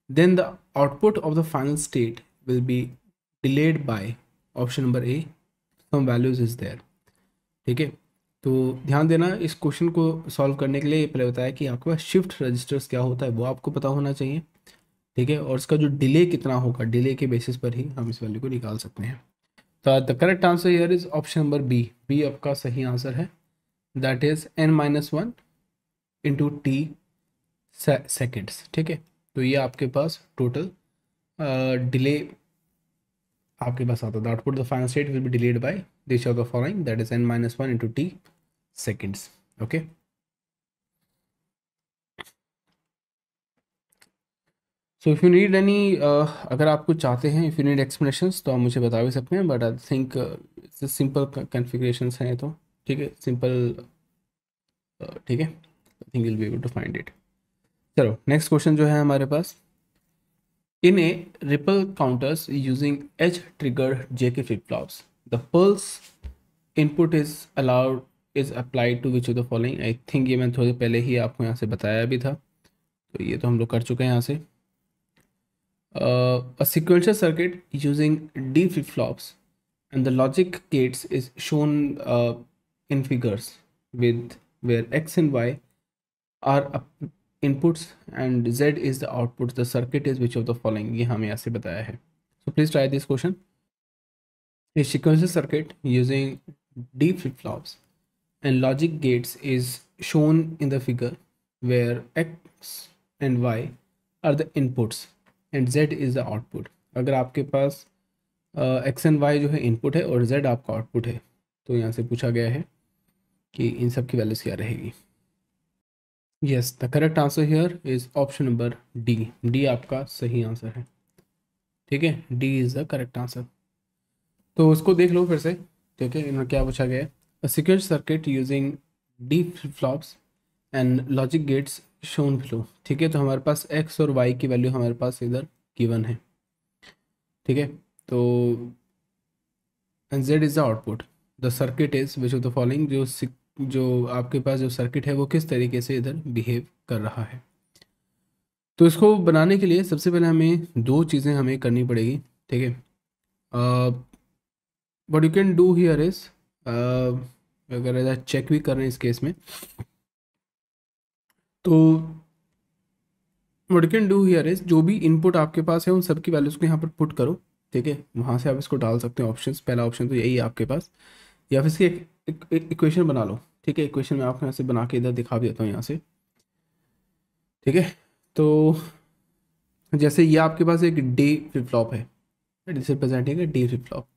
then the output of the final state will be delayed by option number A some values is there ठीक है? तो ध्यान देना इस क्वेश्चन को सॉल्व करने के लिए पहले बताया कि आपके पास शिफ्ट रजिस्टर्स क्या होता है, वो आपको पता होना चाहिए। ठीक है? और इसका जो डिले कितना होगा डिले के बेसिस पर ही हम इस वैल्यू को निकाल सकते हैं। तो the correct answer here is option number B B आपका सही आंसर है. That is N minus one into T seconds ठीक है? तो ये आपके पास टोटल डिले uh, आपके पास आता है. Output the final state will be delayed by this of the following that is N minus one into T seconds okay so if you need any अगर आप कुछ चाहते हैं इफ़ यू नीड एक्सप्लेनेशन तो आप मुझे बता भी सकते हैं but I think simple configuration हैं तो। ठीक है? सिंपल ठीक है? I think will be able to find it चलो नेक्स्ट क्वेश्चन जो है हमारे पास। In a ripple counters using H trigger J K flip flops the pulse input is allowed is applied to which of the following I think ये मैंने थोड़े पहले ही आपको यहाँ से बताया भी था। तो ये तो हम लोग कर चुके हैं यहाँ से। a sequential circuit using D flip-flops and the logic gates is shown uh, in figures with where x and y are inputs and z is the output the circuit is which of the following ये हमें यहाँ से बताया है so please try this question a sequential circuit using D flip-flops and logic gates is shown in the figure where x and y are the inputs and Z is the output अगर आपके पास एक्स एंड वाई जो है इनपुट है और जेड आपका आउटपुट है तो यहाँ से पूछा गया है कि इन सब की वैल्यूज़ क्या रहेगी। Yes the correct answer here is option number D D आपका सही आंसर है। ठीक है? D is the correct answer तो उसको देख लो फिर से। ठीक है? इन्होंने क्या पूछा गया है? Sequence circuit using D flops and logic gates shown flow ठीक है तो हमारे पास एक्स और वाई की वैल्यू हमारे पास इधर गिवन है। ठीक है तो and Z is the output the circuit is which of the following जो जो आपके पास जो सर्किट है, वो किस तरीके से इधर बिहेव कर रहा है। तो इसको बनाने के लिए सबसे पहले हमें दो चीज़ें हमें करनी पड़ेगी। ठीक है but you can do here is अगर चेक भी कर रहे हैं इस केस में तो what can do here is जो भी इनपुट आपके पास है उन सब की वैल्यूज़ को यहाँ पर पुट करो ठीक है? वहाँ से आप इसको डाल सकते हैं ऑप्शन पहला ऑप्शन तो यही है आपके पास। या फिर इसकी एक, इक्वेशन बना लो ठीक है? इक्वेशन मैं आपको यहाँ से बना के इधर दिखा भी देता हूँ यहाँ से ठीक है? तो जैसे ये आपके पास एक डे फ्लिप फ्लॉप है रिप्रेजेंटिंग है डी फ्लिप फ्लॉप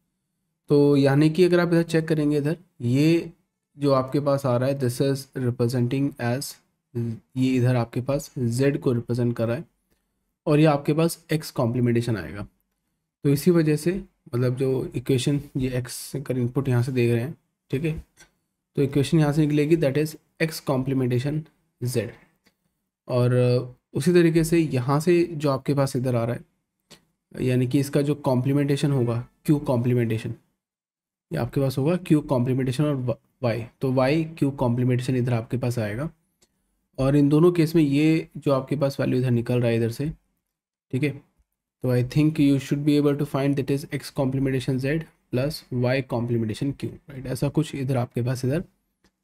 तो यानी कि अगर आप इधर चेक करेंगे इधर ये जो आपके पास आ रहा है दिस इज़ रिप्रेजेंटिंग एज ये इधर आपके पास z को रिप्रेजेंट कर रहा है और ये आपके पास x कॉम्प्लीमेंटेशन आएगा। तो इसी वजह से मतलब जो इक्वेशन ये x कर इनपुट यहाँ से देख रहे हैं, ठीक है? तो इक्वेशन यहाँ से निकलेगी that is x complementation z और उसी तरीके से यहाँ से जो आपके पास इधर आ रहा है, यानी कि इसका जो कॉम्प्लीमेंटेशन होगा, q कॉम्प्लीमेंटेशन ये आपके पास होगा q कॉम्प्लीमेंटेशन और y तो y q कॉम्प्लीमेंटेशन इधर आपके पास आएगा। और इन दोनों केस में ये जो आपके पास वैल्यू इधर निकल रहा है इधर से, ठीक है? तो I think you should be able to find that is X complementation Z plus Y complementation Q right ऐसा कुछ इधर आपके पास इधर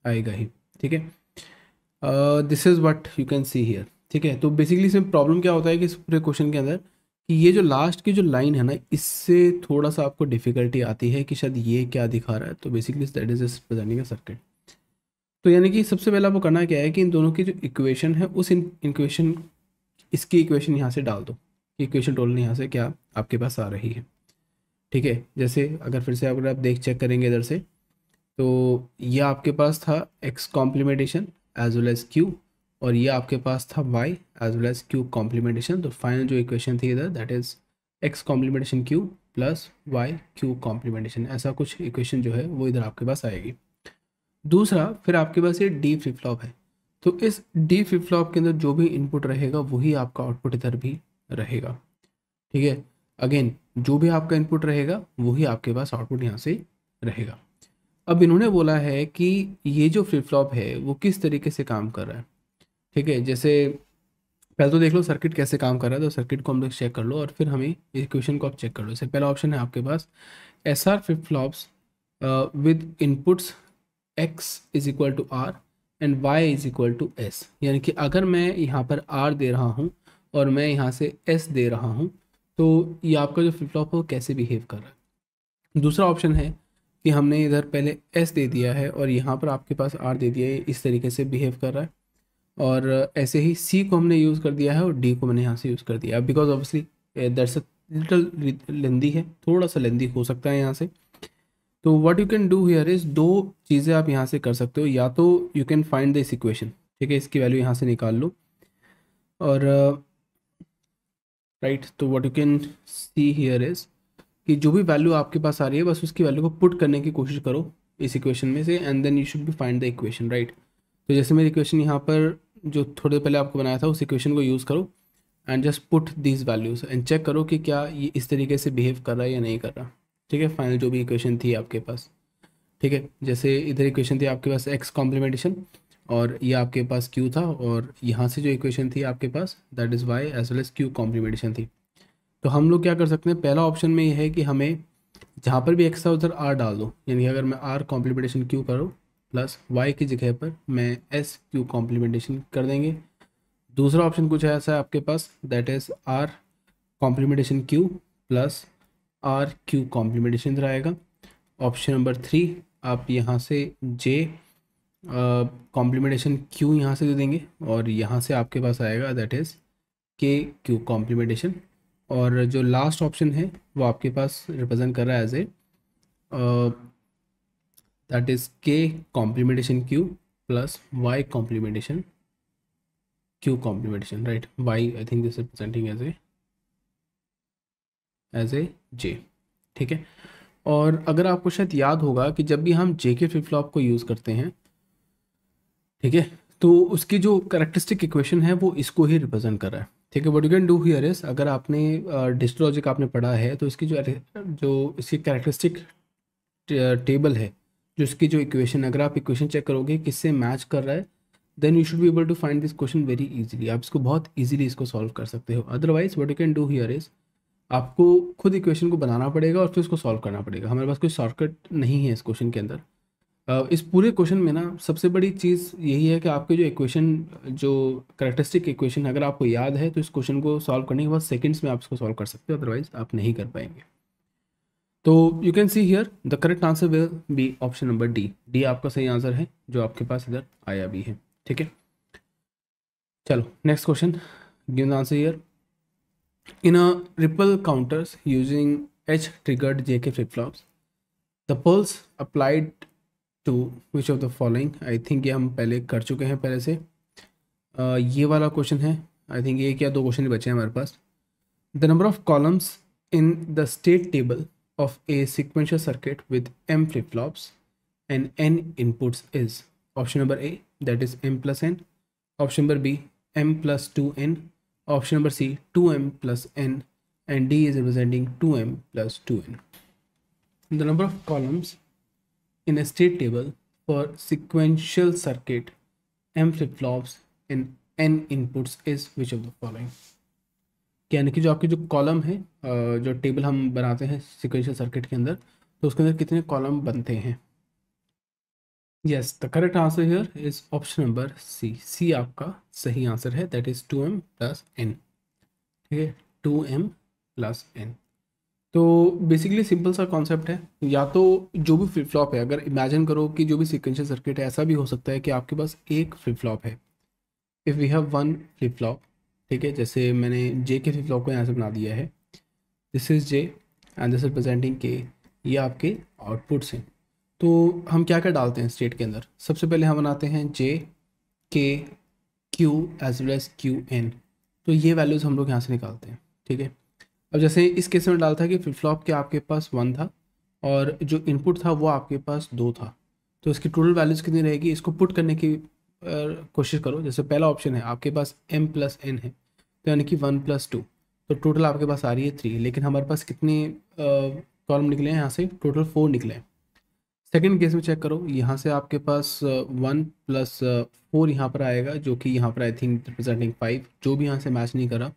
आएगा ही, ठीक है? This is what you can see here ठीक है? तो बेसिकली इसमें प्रॉब्लम क्या होता है कि इस पूरे क्वेश्चन के अंदर कि ये जो लास्ट की जो लाइन है ना, इससे थोड़ा सा आपको डिफ़िकल्टी आती है कि शायद ये क्या दिखा रहा है। तो basically that is presenting a circuit तो यानी कि सबसे पहले आपको करना क्या है कि इन दोनों की जो इक्वेशन है, उस इक्वेशन इसकी इक्वेशन यहाँ से डाल दो। इक्वेशन टोल यहाँ से क्या आपके पास आ रही है। ठीक है? जैसे अगर फिर से अगर आप देख चेक करेंगे इधर से तो ये आपके पास था X complementation as well as Q और ये आपके पास था Y as well as Q complementation तो फाइनल जो इक्वेशन थी इधर that is X complementation Q plus Y Q complementation ऐसा कुछ इक्वेशन जो है वो इधर आपके पास आएगी। दूसरा, फिर आपके पास ये डी फ्लिप फ्लॉप है। तो इस डी फ्लिप फ्लॉप के अंदर जो भी इनपुट रहेगा, वही आपका आउटपुट इधर भी रहेगा। ठीक है? अगेन जो भी आपका इनपुट रहेगा, वही आपके पास आउटपुट यहाँ से रहेगा। अब इन्होंने बोला है कि ये जो फ्लिप फ्लॉप है, वो किस तरीके से काम कर रहा है? ठीक है? जैसे, पहले तो देख लो सर्किट कैसे काम कर रहा है तो सर्किट को हम लोग चेक कर लो और फिर हमें इक्वेशन को आप चेक कर लो। जैसे पहला ऑप्शन है आपके पास S R flip flops with inputs X is equal to R and Y is equal to S यानी कि अगर मैं यहाँ पर आर दे रहा हूँ और मैं यहाँ से एस दे रहा हूँ तो ये आपका जो फ्लिप फ्लॉप है वो कैसे बिहेव कर रहा है? दूसरा ऑप्शन है कि हमने इधर पहले एस दे दिया है और यहाँ पर आपके पास आर दे दिया है, इस तरीके से बिहेव कर रहा है। और ऐसे ही सी को हमने यूज़ कर दिया है और डी को मैंने यहाँ से यूज़ कर दिया because obviously a little lengthy है, थोड़ा सा लेंदी हो सकता है यहाँ से। तो what you can do here is दो चीज़ें आप यहाँ से कर सकते हो। या तो you can find this equation ठीक है? इसकी वैल्यू यहाँ से निकाल लो। और राइट तो what you can see here is कि जो भी वैल्यू आपके पास आ रही है, बस उसकी वैल्यू को पुट करने की कोशिश करो इस इक्वेशन में से and then you should be find the equation right तो जैसे मेरी इक्वेशन यहाँ पर जो थोड़े पहले आपको बनाया था, उस इक्वेशन को यूज़ करो and just put these values and check करो कि क्या ये इस तरीके से बिहेव कर रहा है या नहीं कर रहा। ठीक है फाइनल जो भी इक्वेशन थी आपके पास। ठीक है, जैसे इधर इक्वेशन थी आपके पास एक्स कॉम्प्लीमेंटेशन और ये आपके पास क्यू था और यहाँ से जो इक्वेशन थी आपके पास that is Y as well as Q complementation थी। तो हम लोग क्या कर सकते हैं, पहला ऑप्शन में ये है कि हमें जहाँ पर भी एक्स था, उधर आर डाल दो। यानी अगर मैं आर कॉम्प्लीमेंटेशन क्यू करूँ प्लस वाई की जगह पर मैं एस क्यू कॉम्प्लीमेंटेशन कर देंगे। दूसरा ऑप्शन कुछ ऐसा है आपके पास that is R complementation Q plus R Q complementation आएगा ऑप्शन नंबर थ्री आप यहाँ से जे कॉम्प्लीमेंटेशन क्यू यहाँ से दे देंगे और यहाँ से आपके पास आएगा that is K Q complementation और जो लास्ट ऑप्शन है, वो आपके पास रिप्रेजेंट कर रहा है as A that is K complementation Q plus Y complementation Q complementation right why I think this representing as A as A J ठीक है? और अगर आपको शायद याद होगा कि जब भी हम जे के फ्लिप फ्लॉप को यूज़ करते हैं, ठीक है तो उसकी जो करेक्टरिस्टिक इक्वेशन है वो इसको ही रिप्रेजेंट कर रहा है। ठीक है what you can do here is अगर आपने डिजिटल लॉजिक आपने पढ़ा है तो इसकी जो जो इसकी कैरेक्टरिस्टिक टेबल है, जो इसकी जो इक्वेशन अगर आप इक्वेशन चेक करोगे किससे मैच कर रहा है then you should be able to find this question very easily आप इसको बहुत इजीली इसको सॉल्व कर सकते हो। Otherwise what you can do here is आपको खुद इक्वेशन को बनाना पड़ेगा और फिर उसको सॉल्व करना पड़ेगा। हमारे पास कोई शॉर्टकट नहीं है इस क्वेश्चन के अंदर। इस पूरे क्वेश्चन में ना सबसे बड़ी चीज़ यही है कि आपके जो इक्वेशन जो करेक्टरिस्टिक इक्वेशन अगर आपको याद है तो इस क्वेश्चन को सॉल्व करने के बाद सेकेंड्स में आप इसको सॉल्व कर सकते हो अदरवाइज़ आप नहीं कर पाएँगे। तो you can see here the correct answer will be option number D D आपका सही आंसर है, जो आपके पास इधर आया भी है। ठीक है? चलो next question give the answer here a ripple counters using H triggered J K flip flops the pulse applied to which of the following I think ये हम पहले कर चुके हैं पहले से। uh, ये वाला क्वेश्चन है। आई थिंक एक या दो क्वेश्चन बचे हैं हमारे पास। The number of columns in the state table of a sequential circuit with m flip-flops and n inputs is option number A that is m plus n. Option number B m plus 2n option number C, two M plus N, and D is representing two M plus two N. The number of columns in a state table for sequential circuit, M flip flops in N inputs is which of the following. यानी कि जो आपके जो कॉलम है जो टेबल हम बनाते हैं सिक्वेंशियल सर्किट के अंदर तो उसके अंदर कितने कॉलम बनते हैं? Yes the correct answer here is option number C C आपका सही आंसर है that is two M plus N ठीक है? टू एम प्लस एन तो बेसिकली सिंपल सा कॉन्सेप्ट है. या तो जो भी फ्लिप फ्लॉप है, अगर इमेजिन करो कि जो भी सिक्वेंशियल सर्किट है, ऐसा भी हो सकता है कि आपके पास एक फ्लिप फ्लॉप है. If we have one flip flop ठीक है? जैसे मैंने जे के फ्लिप फ्लॉप को यहाँ से बना दिया है. This is J and this representing K ये आपके आउटपुट्स हैं. तो हम क्या क्या डालते हैं स्टेट के अंदर? सबसे पहले हम बनाते हैं J K Q as well as Q N तो ये वैल्यूज़ हम लोग यहाँ से निकालते हैं, ठीक है? अब जैसे इस केस में डालता कि फ्लिप फ्लॉप के आपके पास वन था और जो इनपुट था वो आपके पास दो था। तो इसकी टोटल वैल्यूज़ कितनी रहेगी? इसको पुट करने की कोशिश करो। जैसे पहला ऑप्शन है, आपके पास एम प्लस एन है तो यानी कि वन प्लस टू तो टोटल आपके पास आ रही है थ्री लेकिन हमारे पास कितने कॉलम निकले हैं यहाँ से? टोटल फोर निकले हैं। सेकेंड केस में चेक करो, यहाँ से आपके पास वन प्लस फोर यहाँ पर आएगा, जो कि यहाँ पर आई थिंक रिप्रेजेंटिंग फाइव जो भी यहाँ से मैच नहीं करा।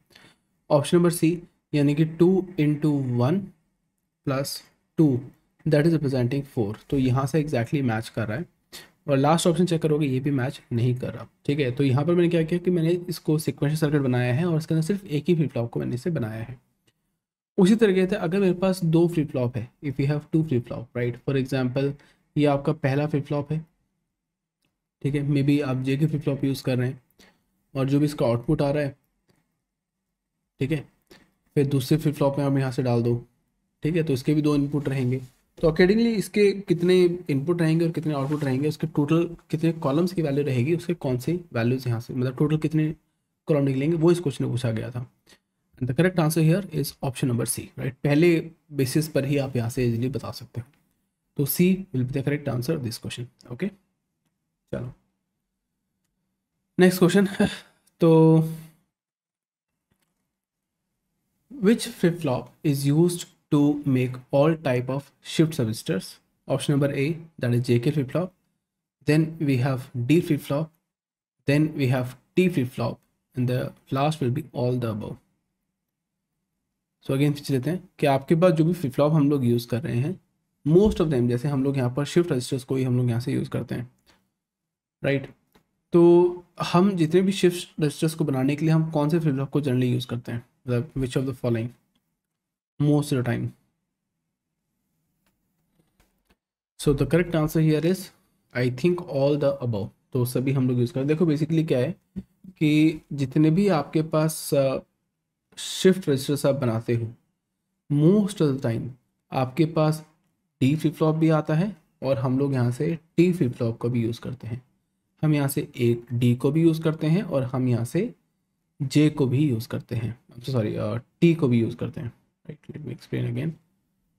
ऑप्शन नंबर सी यानी कि two into one plus two that is representing four तो यहाँ से एग्जैक्टली exactly मैच कर रहा है। और लास्ट ऑप्शन चेक करोगे, ये भी मैच नहीं कर रहा, ठीक है? तो यहाँ पर मैंने क्या किया कि मैंने इसको सिक्वेंशियल सर्किट बनाया है और इसके अंदर सिर्फ़ एक ही फ्लिप फ्लॉप को मैंने इसे बनाया है। उसी तरीके से अगर मेरे पास दो फ्लिप फ्लॉप है if you have two flip flop right for example ये आपका पहला फ्लिप फ्लॉप है, ठीक है? मे बी आप J K flip flop use कर रहे हैं और जो भी इसका आउटपुट आ रहा है, ठीक है? फिर दूसरे फ्लिप फ्लॉप में आप यहाँ से डाल दो, ठीक है? तो इसके भी दो इनपुट रहेंगे। तो अकॉर्डिंगली इसके कितने इनपुट रहेंगे और कितने आउटपुट रहेंगे, उसके टोटल कितने कॉलम्स की वैल्यू रहेगी, उसके कौन से वैल्यूज़ यहाँ से मतलब टोटल कितने कॉलम निकलेंगे, वो इस क्वेश्चन में पूछा गया था। The correct answer here is option number C right पहले बेसिस पर ही आप यहाँ से इजिली बता सकते हो। तो C will be the correct answer this question okay चलो। नेक्स्ट क्वेश्चन <laughs> तो which flip flop is use to make all type of shift registers option number A that is J K flip flop then we have D flip flop then we have T flip flop and the last will be all the about so again पूछ लेते हैं कि आपके पास जो भी फ्लिप फ्लॉप हम लोग यूज़ कर रहे हैं मोस्ट ऑफ़ देम जैसे हम लोग यहाँ पर शिफ्ट रजिस्टर्स को ही हम लोग यहाँ से यूज़ करते हैं राइट right? तो हम जितने भी शिफ्ट रजिस्टर्स को बनाने के लिए हम कौन से फ्लिप फ्लॉप को जनरली यूज़ करते हैं? The, which of the following? Most of the time. So the correct answer here is, i think all the above. तो सभी हम लोग यूज़ करें, देखो बेसिकली क्या है कि जितने भी आपके पास शिफ्ट रजिस्टर्स आप बनाते हो मोस्ट ऑफ़ द टाइम आपके पास डी फ्लिप फ्लॉप भी आता है और हम लोग यहाँ से टी फ्लिप फ्लॉप को भी यूज़ करते हैं। हम यहाँ से एक डी को भी यूज़ करते हैं और हम यहाँ से जे को भी यूज़ करते हैं। सॉरी टी uh, को भी यूज़ करते हैं। Right let me explain again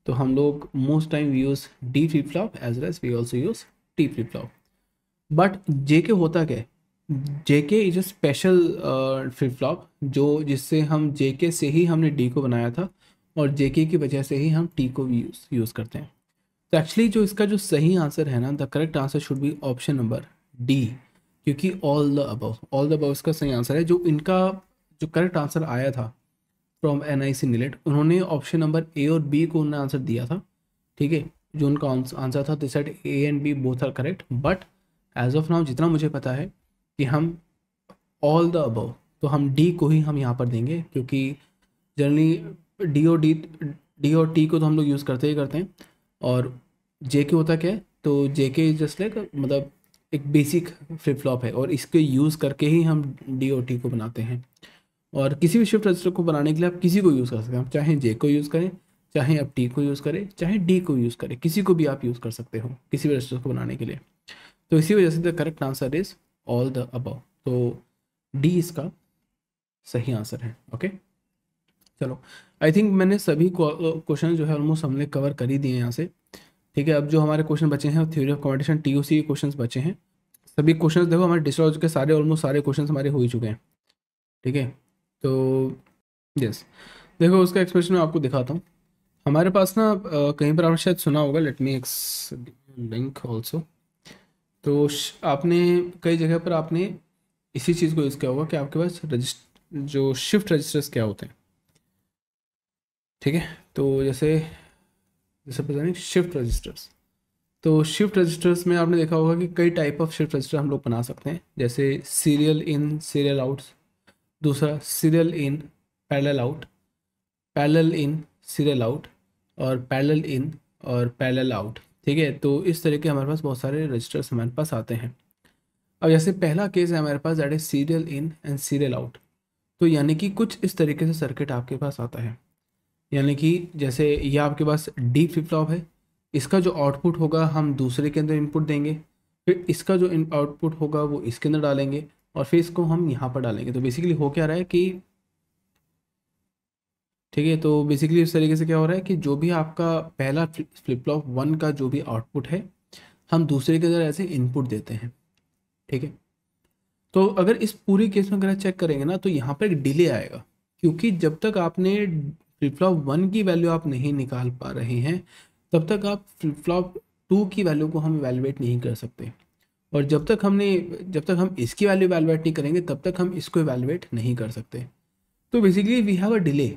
तो हम लोग most time we use D flip flop as well as we also use T flip flop but J K होता क्या है? J K is a special flip flop जो जिससे हम जे के से ही हमने डी को बनाया था और जे के की वजह से ही हम टी को भी यूज़ यूज़ करते हैं। तो एक्चुअली जो इसका जो सही आंसर है ना the correct answer should be option number D क्योंकि all the above all the above इसका सही आंसर है। जो इनका, जो करेक्ट आंसर आया था from N I C NIELIT उन्होंने ऑप्शन नंबर ए और बी को उन्होंने आंसर दिया था, ठीक है? जो उनका आंसर था this set A and B both are correct but as of now जितना मुझे पता है कि हम ऑल द अबव तो हम डी को ही हम यहाँ पर देंगे, क्योंकि जनरली डी और डी डी और टी को तो हम लोग यूज़ करते ही करते हैं। और जे के होता क्या है? तो जे के जस्ट लाइक मतलब एक बेसिक फ्लिप फ्लॉप है, और इसके यूज़ करके ही हम डी ओ टी को बनाते हैं। और किसी भी शिफ्ट रजिस्टर को बनाने के लिए आप किसी को यूज़ कर सकते हैं। आप चाहे जे को यूज़ करें, चाहे आप टी को यूज़ करें, चाहे डी को यूज़ करें, किसी को भी आप यूज़ कर सकते हो, किसी भी रजिस्टर को बनाने के लिए। तो इसी वजह से the correct answer is all the above तो डी इसका सही आंसर है ओके चलो आई थिंक मैंने सभी क्वेश्चन जो है ऑलमोस्ट हमने कवर कर ही दिए यहाँ से। ठीक है, अब जो हमारे क्वेश्चन बचे हैं theory of competition T O के क्वेश्चन बचे हैं। सभी क्वेश्चन देखो, हमारे डिस्ट्रॉज के सारे ऑलमोस्ट सारे क्वेश्चन हमारे हो ही चुके हैं। ठीक है तो यस देखो, उसका एक्सप्रेशन मैं आपको दिखाता हूँ। हमारे पास ना कहीं पर आपने शायद सुना होगा let me ex link also तो आपने, कई जगह पर आपने इसी चीज़ को यूज़ किया होगा कि आपके पास रजिस्ट जो शिफ्ट रजिस्टर्स क्या होते हैं। ठीक है? तो जैसे जैसे पता नहीं शिफ्ट रजिस्टर्स तो शिफ्ट रजिस्टर्स में आपने देखा होगा कि कई टाइप ऑफ़ शिफ्ट रजिस्टर हम लोग बना सकते हैं। जैसे सीरियल इन सीरियल आउट दूसरा serial in parallel out parallel in serial out और पैरेलल इन और पैरेलल आउट ठीक है? तो इस तरह के हमारे पास बहुत सारे रजिस्टर्स हमारे पास आते हैं। अब जैसे पहला केस है हमारे पास that is serial in and serial out तो यानी कि कुछ इस तरीके से सर्किट आपके पास आता है। यानी कि जैसे ये आपके पास डी फ्लिप फ्लॉप है, इसका जो आउटपुट होगा हम दूसरे के अंदर इनपुट देंगे, फिर इसका जो आउटपुट होगा वो इसके अंदर डालेंगे और फिर इसको हम यहाँ पर डालेंगे। तो बेसिकली हो क्या रहा है कि ठीक है तो बेसिकली इस तरीके से क्या हो रहा है कि जो भी आपका पहला फ्लिप फ्लॉप वन का जो भी आउटपुट है, हम दूसरे के अंदर ऐसे इनपुट देते हैं, ठीक है? तो अगर इस पूरी केस में अगर चेक करेंगे ना तो यहाँ पर एक डिले आएगा, क्योंकि जब तक आपने फ्लिप फ्लॉप वन की वैल्यू आप नहीं निकाल पा रहे हैं, तब तक आप फ्लिप फ्लॉप टू की वैल्यू को हम वैल्यूएट नहीं कर सकते। और जब तक हमने, जब तक हम इसकी वैल्यू वैल्यूएट नहीं करेंगे, तब तक हम इसको वैल्यूएट नहीं कर सकते। तो basically we have a delay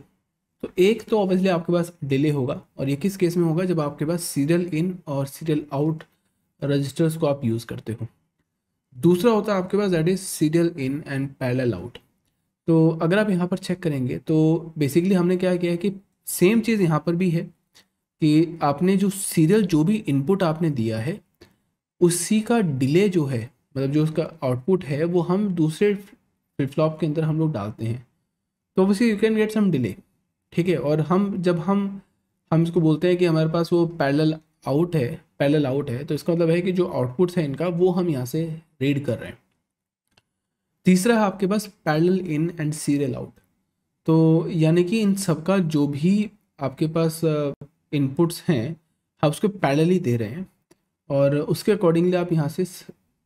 तो एक तो ऑब्वियसली आपके पास डिले होगा और ये किस केस में होगा? जब आपके पास सीरियल इन और सीरियल आउट रजिस्टर्स को आप यूज़ करते हो। दूसरा होता है आपके पास that is serial in and parallel out तो अगर आप यहाँ पर चेक करेंगे तो बेसिकली हमने क्या किया है कि सेम चीज़ यहाँ पर भी है कि आपने जो सीरियल जो भी इनपुट आपने दिया है, उसी का डिले जो है मतलब जो उसका आउटपुट है, वो हम दूसरे फ्लिप फ्लॉप के अंदर हम लोग डालते हैं। तो obviously you can get some delay ठीक है, और हम, जब हम हम इसको बोलते हैं कि हमारे पास वो पैरेलल आउट है पैरेलल आउट है तो इसका मतलब है कि जो आउटपुट्स हैं इनका, वो हम यहाँ से रीड कर रहे हैं। तीसरा है आपके पास parallel in and serial out तो यानी कि इन सबका जो भी आपके पास इनपुट्स हैं, आप उसको पैरेलली दे रहे हैं, और उसके अकॉर्डिंगली आप यहाँ से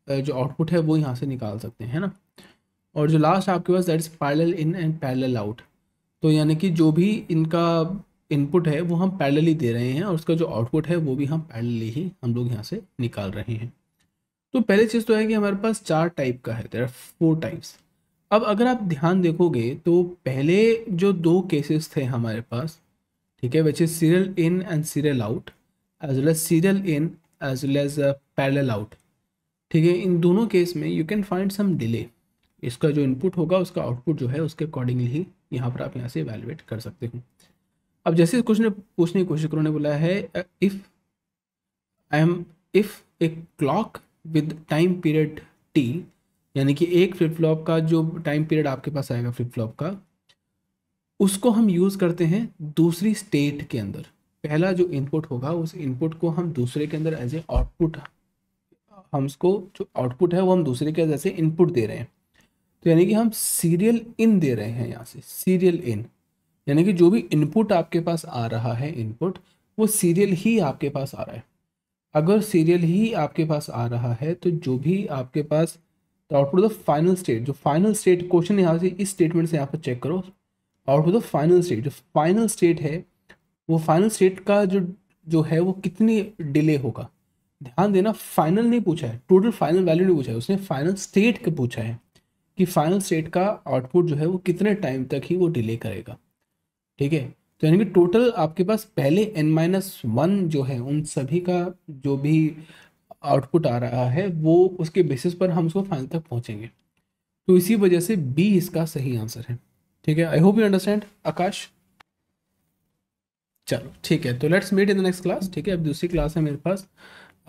जो आउटपुट है वो यहाँ से निकाल सकते हैं, है ना? और जो लास्ट आपके पास that is parallel in and parallel out तो यानी कि जो भी इनका इनपुट है, वो हम पैरेलली दे रहे हैं और उसका जो आउटपुट है, वो भी हम पैरेलली ही हम लोग यहाँ से निकाल रहे हैं। तो पहली चीज़ तो है कि हमारे पास चार टाइप का है देर फोर टाइप्स अब अगर आप ध्यान देखोगे तो पहले जो दो केसेस थे हमारे पास, ठीक है which is serial in and serial out as well as serial in as well as parallel out ठीक है, इन दोनों केस में you can find some delay इसका जो इनपुट होगा, उसका आउटपुट जो है, उसके अकॉर्डिंगली ही यहाँ पर आप यहाँ से वैल्यूएट कर सकते हो। अब जैसे कुछ ने पूछने की कोशिश करो बोला है if I am if a clock with time period T यानी कि एक फ्लिप फ्लॉप का जो टाइम पीरियड आपके पास आएगा फ्लिप फ्लॉप का, उसको हम यूज़ करते हैं दूसरी स्टेट के अंदर। पहला जो इनपुट होगा, उस इनपुट को हम दूसरे के अंदर एज ए आउटपुट हम उसको जो आउटपुट है, वो हम दूसरे के जैसे इनपुट दे रहे हैं। तो यानी कि हम सीरियल इन दे रहे हैं यहाँ से सीरियल इन यानी कि जो भी इनपुट आपके पास आ रहा है इनपुट वो सीरियल ही आपके पास आ रहा है। अगर सीरियल ही आपके पास आ रहा है तो जो भी आपके पास आउटपुट ऑफ़ फाइनल स्टेट जो फाइनल स्टेट क्वेश्चन यहाँ से इस स्टेटमेंट से यहाँ पर चेक करो। आउटपुट ऑफ़ फाइनल स्टेट जो फाइनल स्टेट है, वो फाइनल स्टेट का जो जो है, वो कितनी डिले होगा? ध्यान देना फाइनल नहीं पूछा है टोटल फाइनल वैल्यू नहीं पूछा है, उसने फाइनल स्टेट का पूछा है। कि फाइनल स्टेट का आउटपुट जो है वो कितने टाइम तक ही वो डिले करेगा। ठीक है? तो यानी कि टोटल आपके पास पहले एन माइनस वन जो है, उन सभी का जो भी आउटपुट आ रहा है, वो उसके बेसिस पर हम उसको फाइनल तक पहुँचेंगे। तो इसी वजह से बी इसका सही आंसर है। ठीक है? I hope you understand Aakash. चलो, ठीक है। तो let's meet in the next class ठीक है? अब दूसरी क्लास है मेरे पास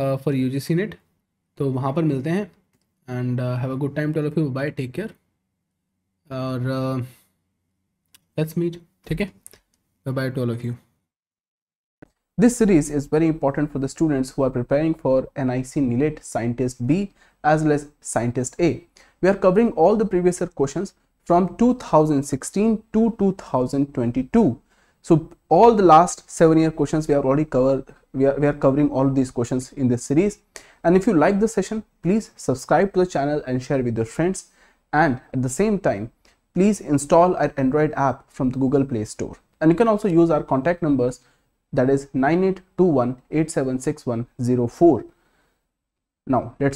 for U G C NET तो वहाँ पर मिलते हैं। And have a good time to of you bye take care और लेट्स मीट ठीक है bye bye to all of you This series is very important for the students who are preparing for NIC NILET Scientist B as well as Scientist A. We are covering all the previous year questions from 2016 to 2022. So all the last seven year questions we have already covered. We are, we are covering all these questions in this series. And if you like the session, please subscribe to the channel and share with your friends. And at the same time, please install our Android app from the Google Play Store. And you can also use our contact numbers that is 9821 876104. Now let's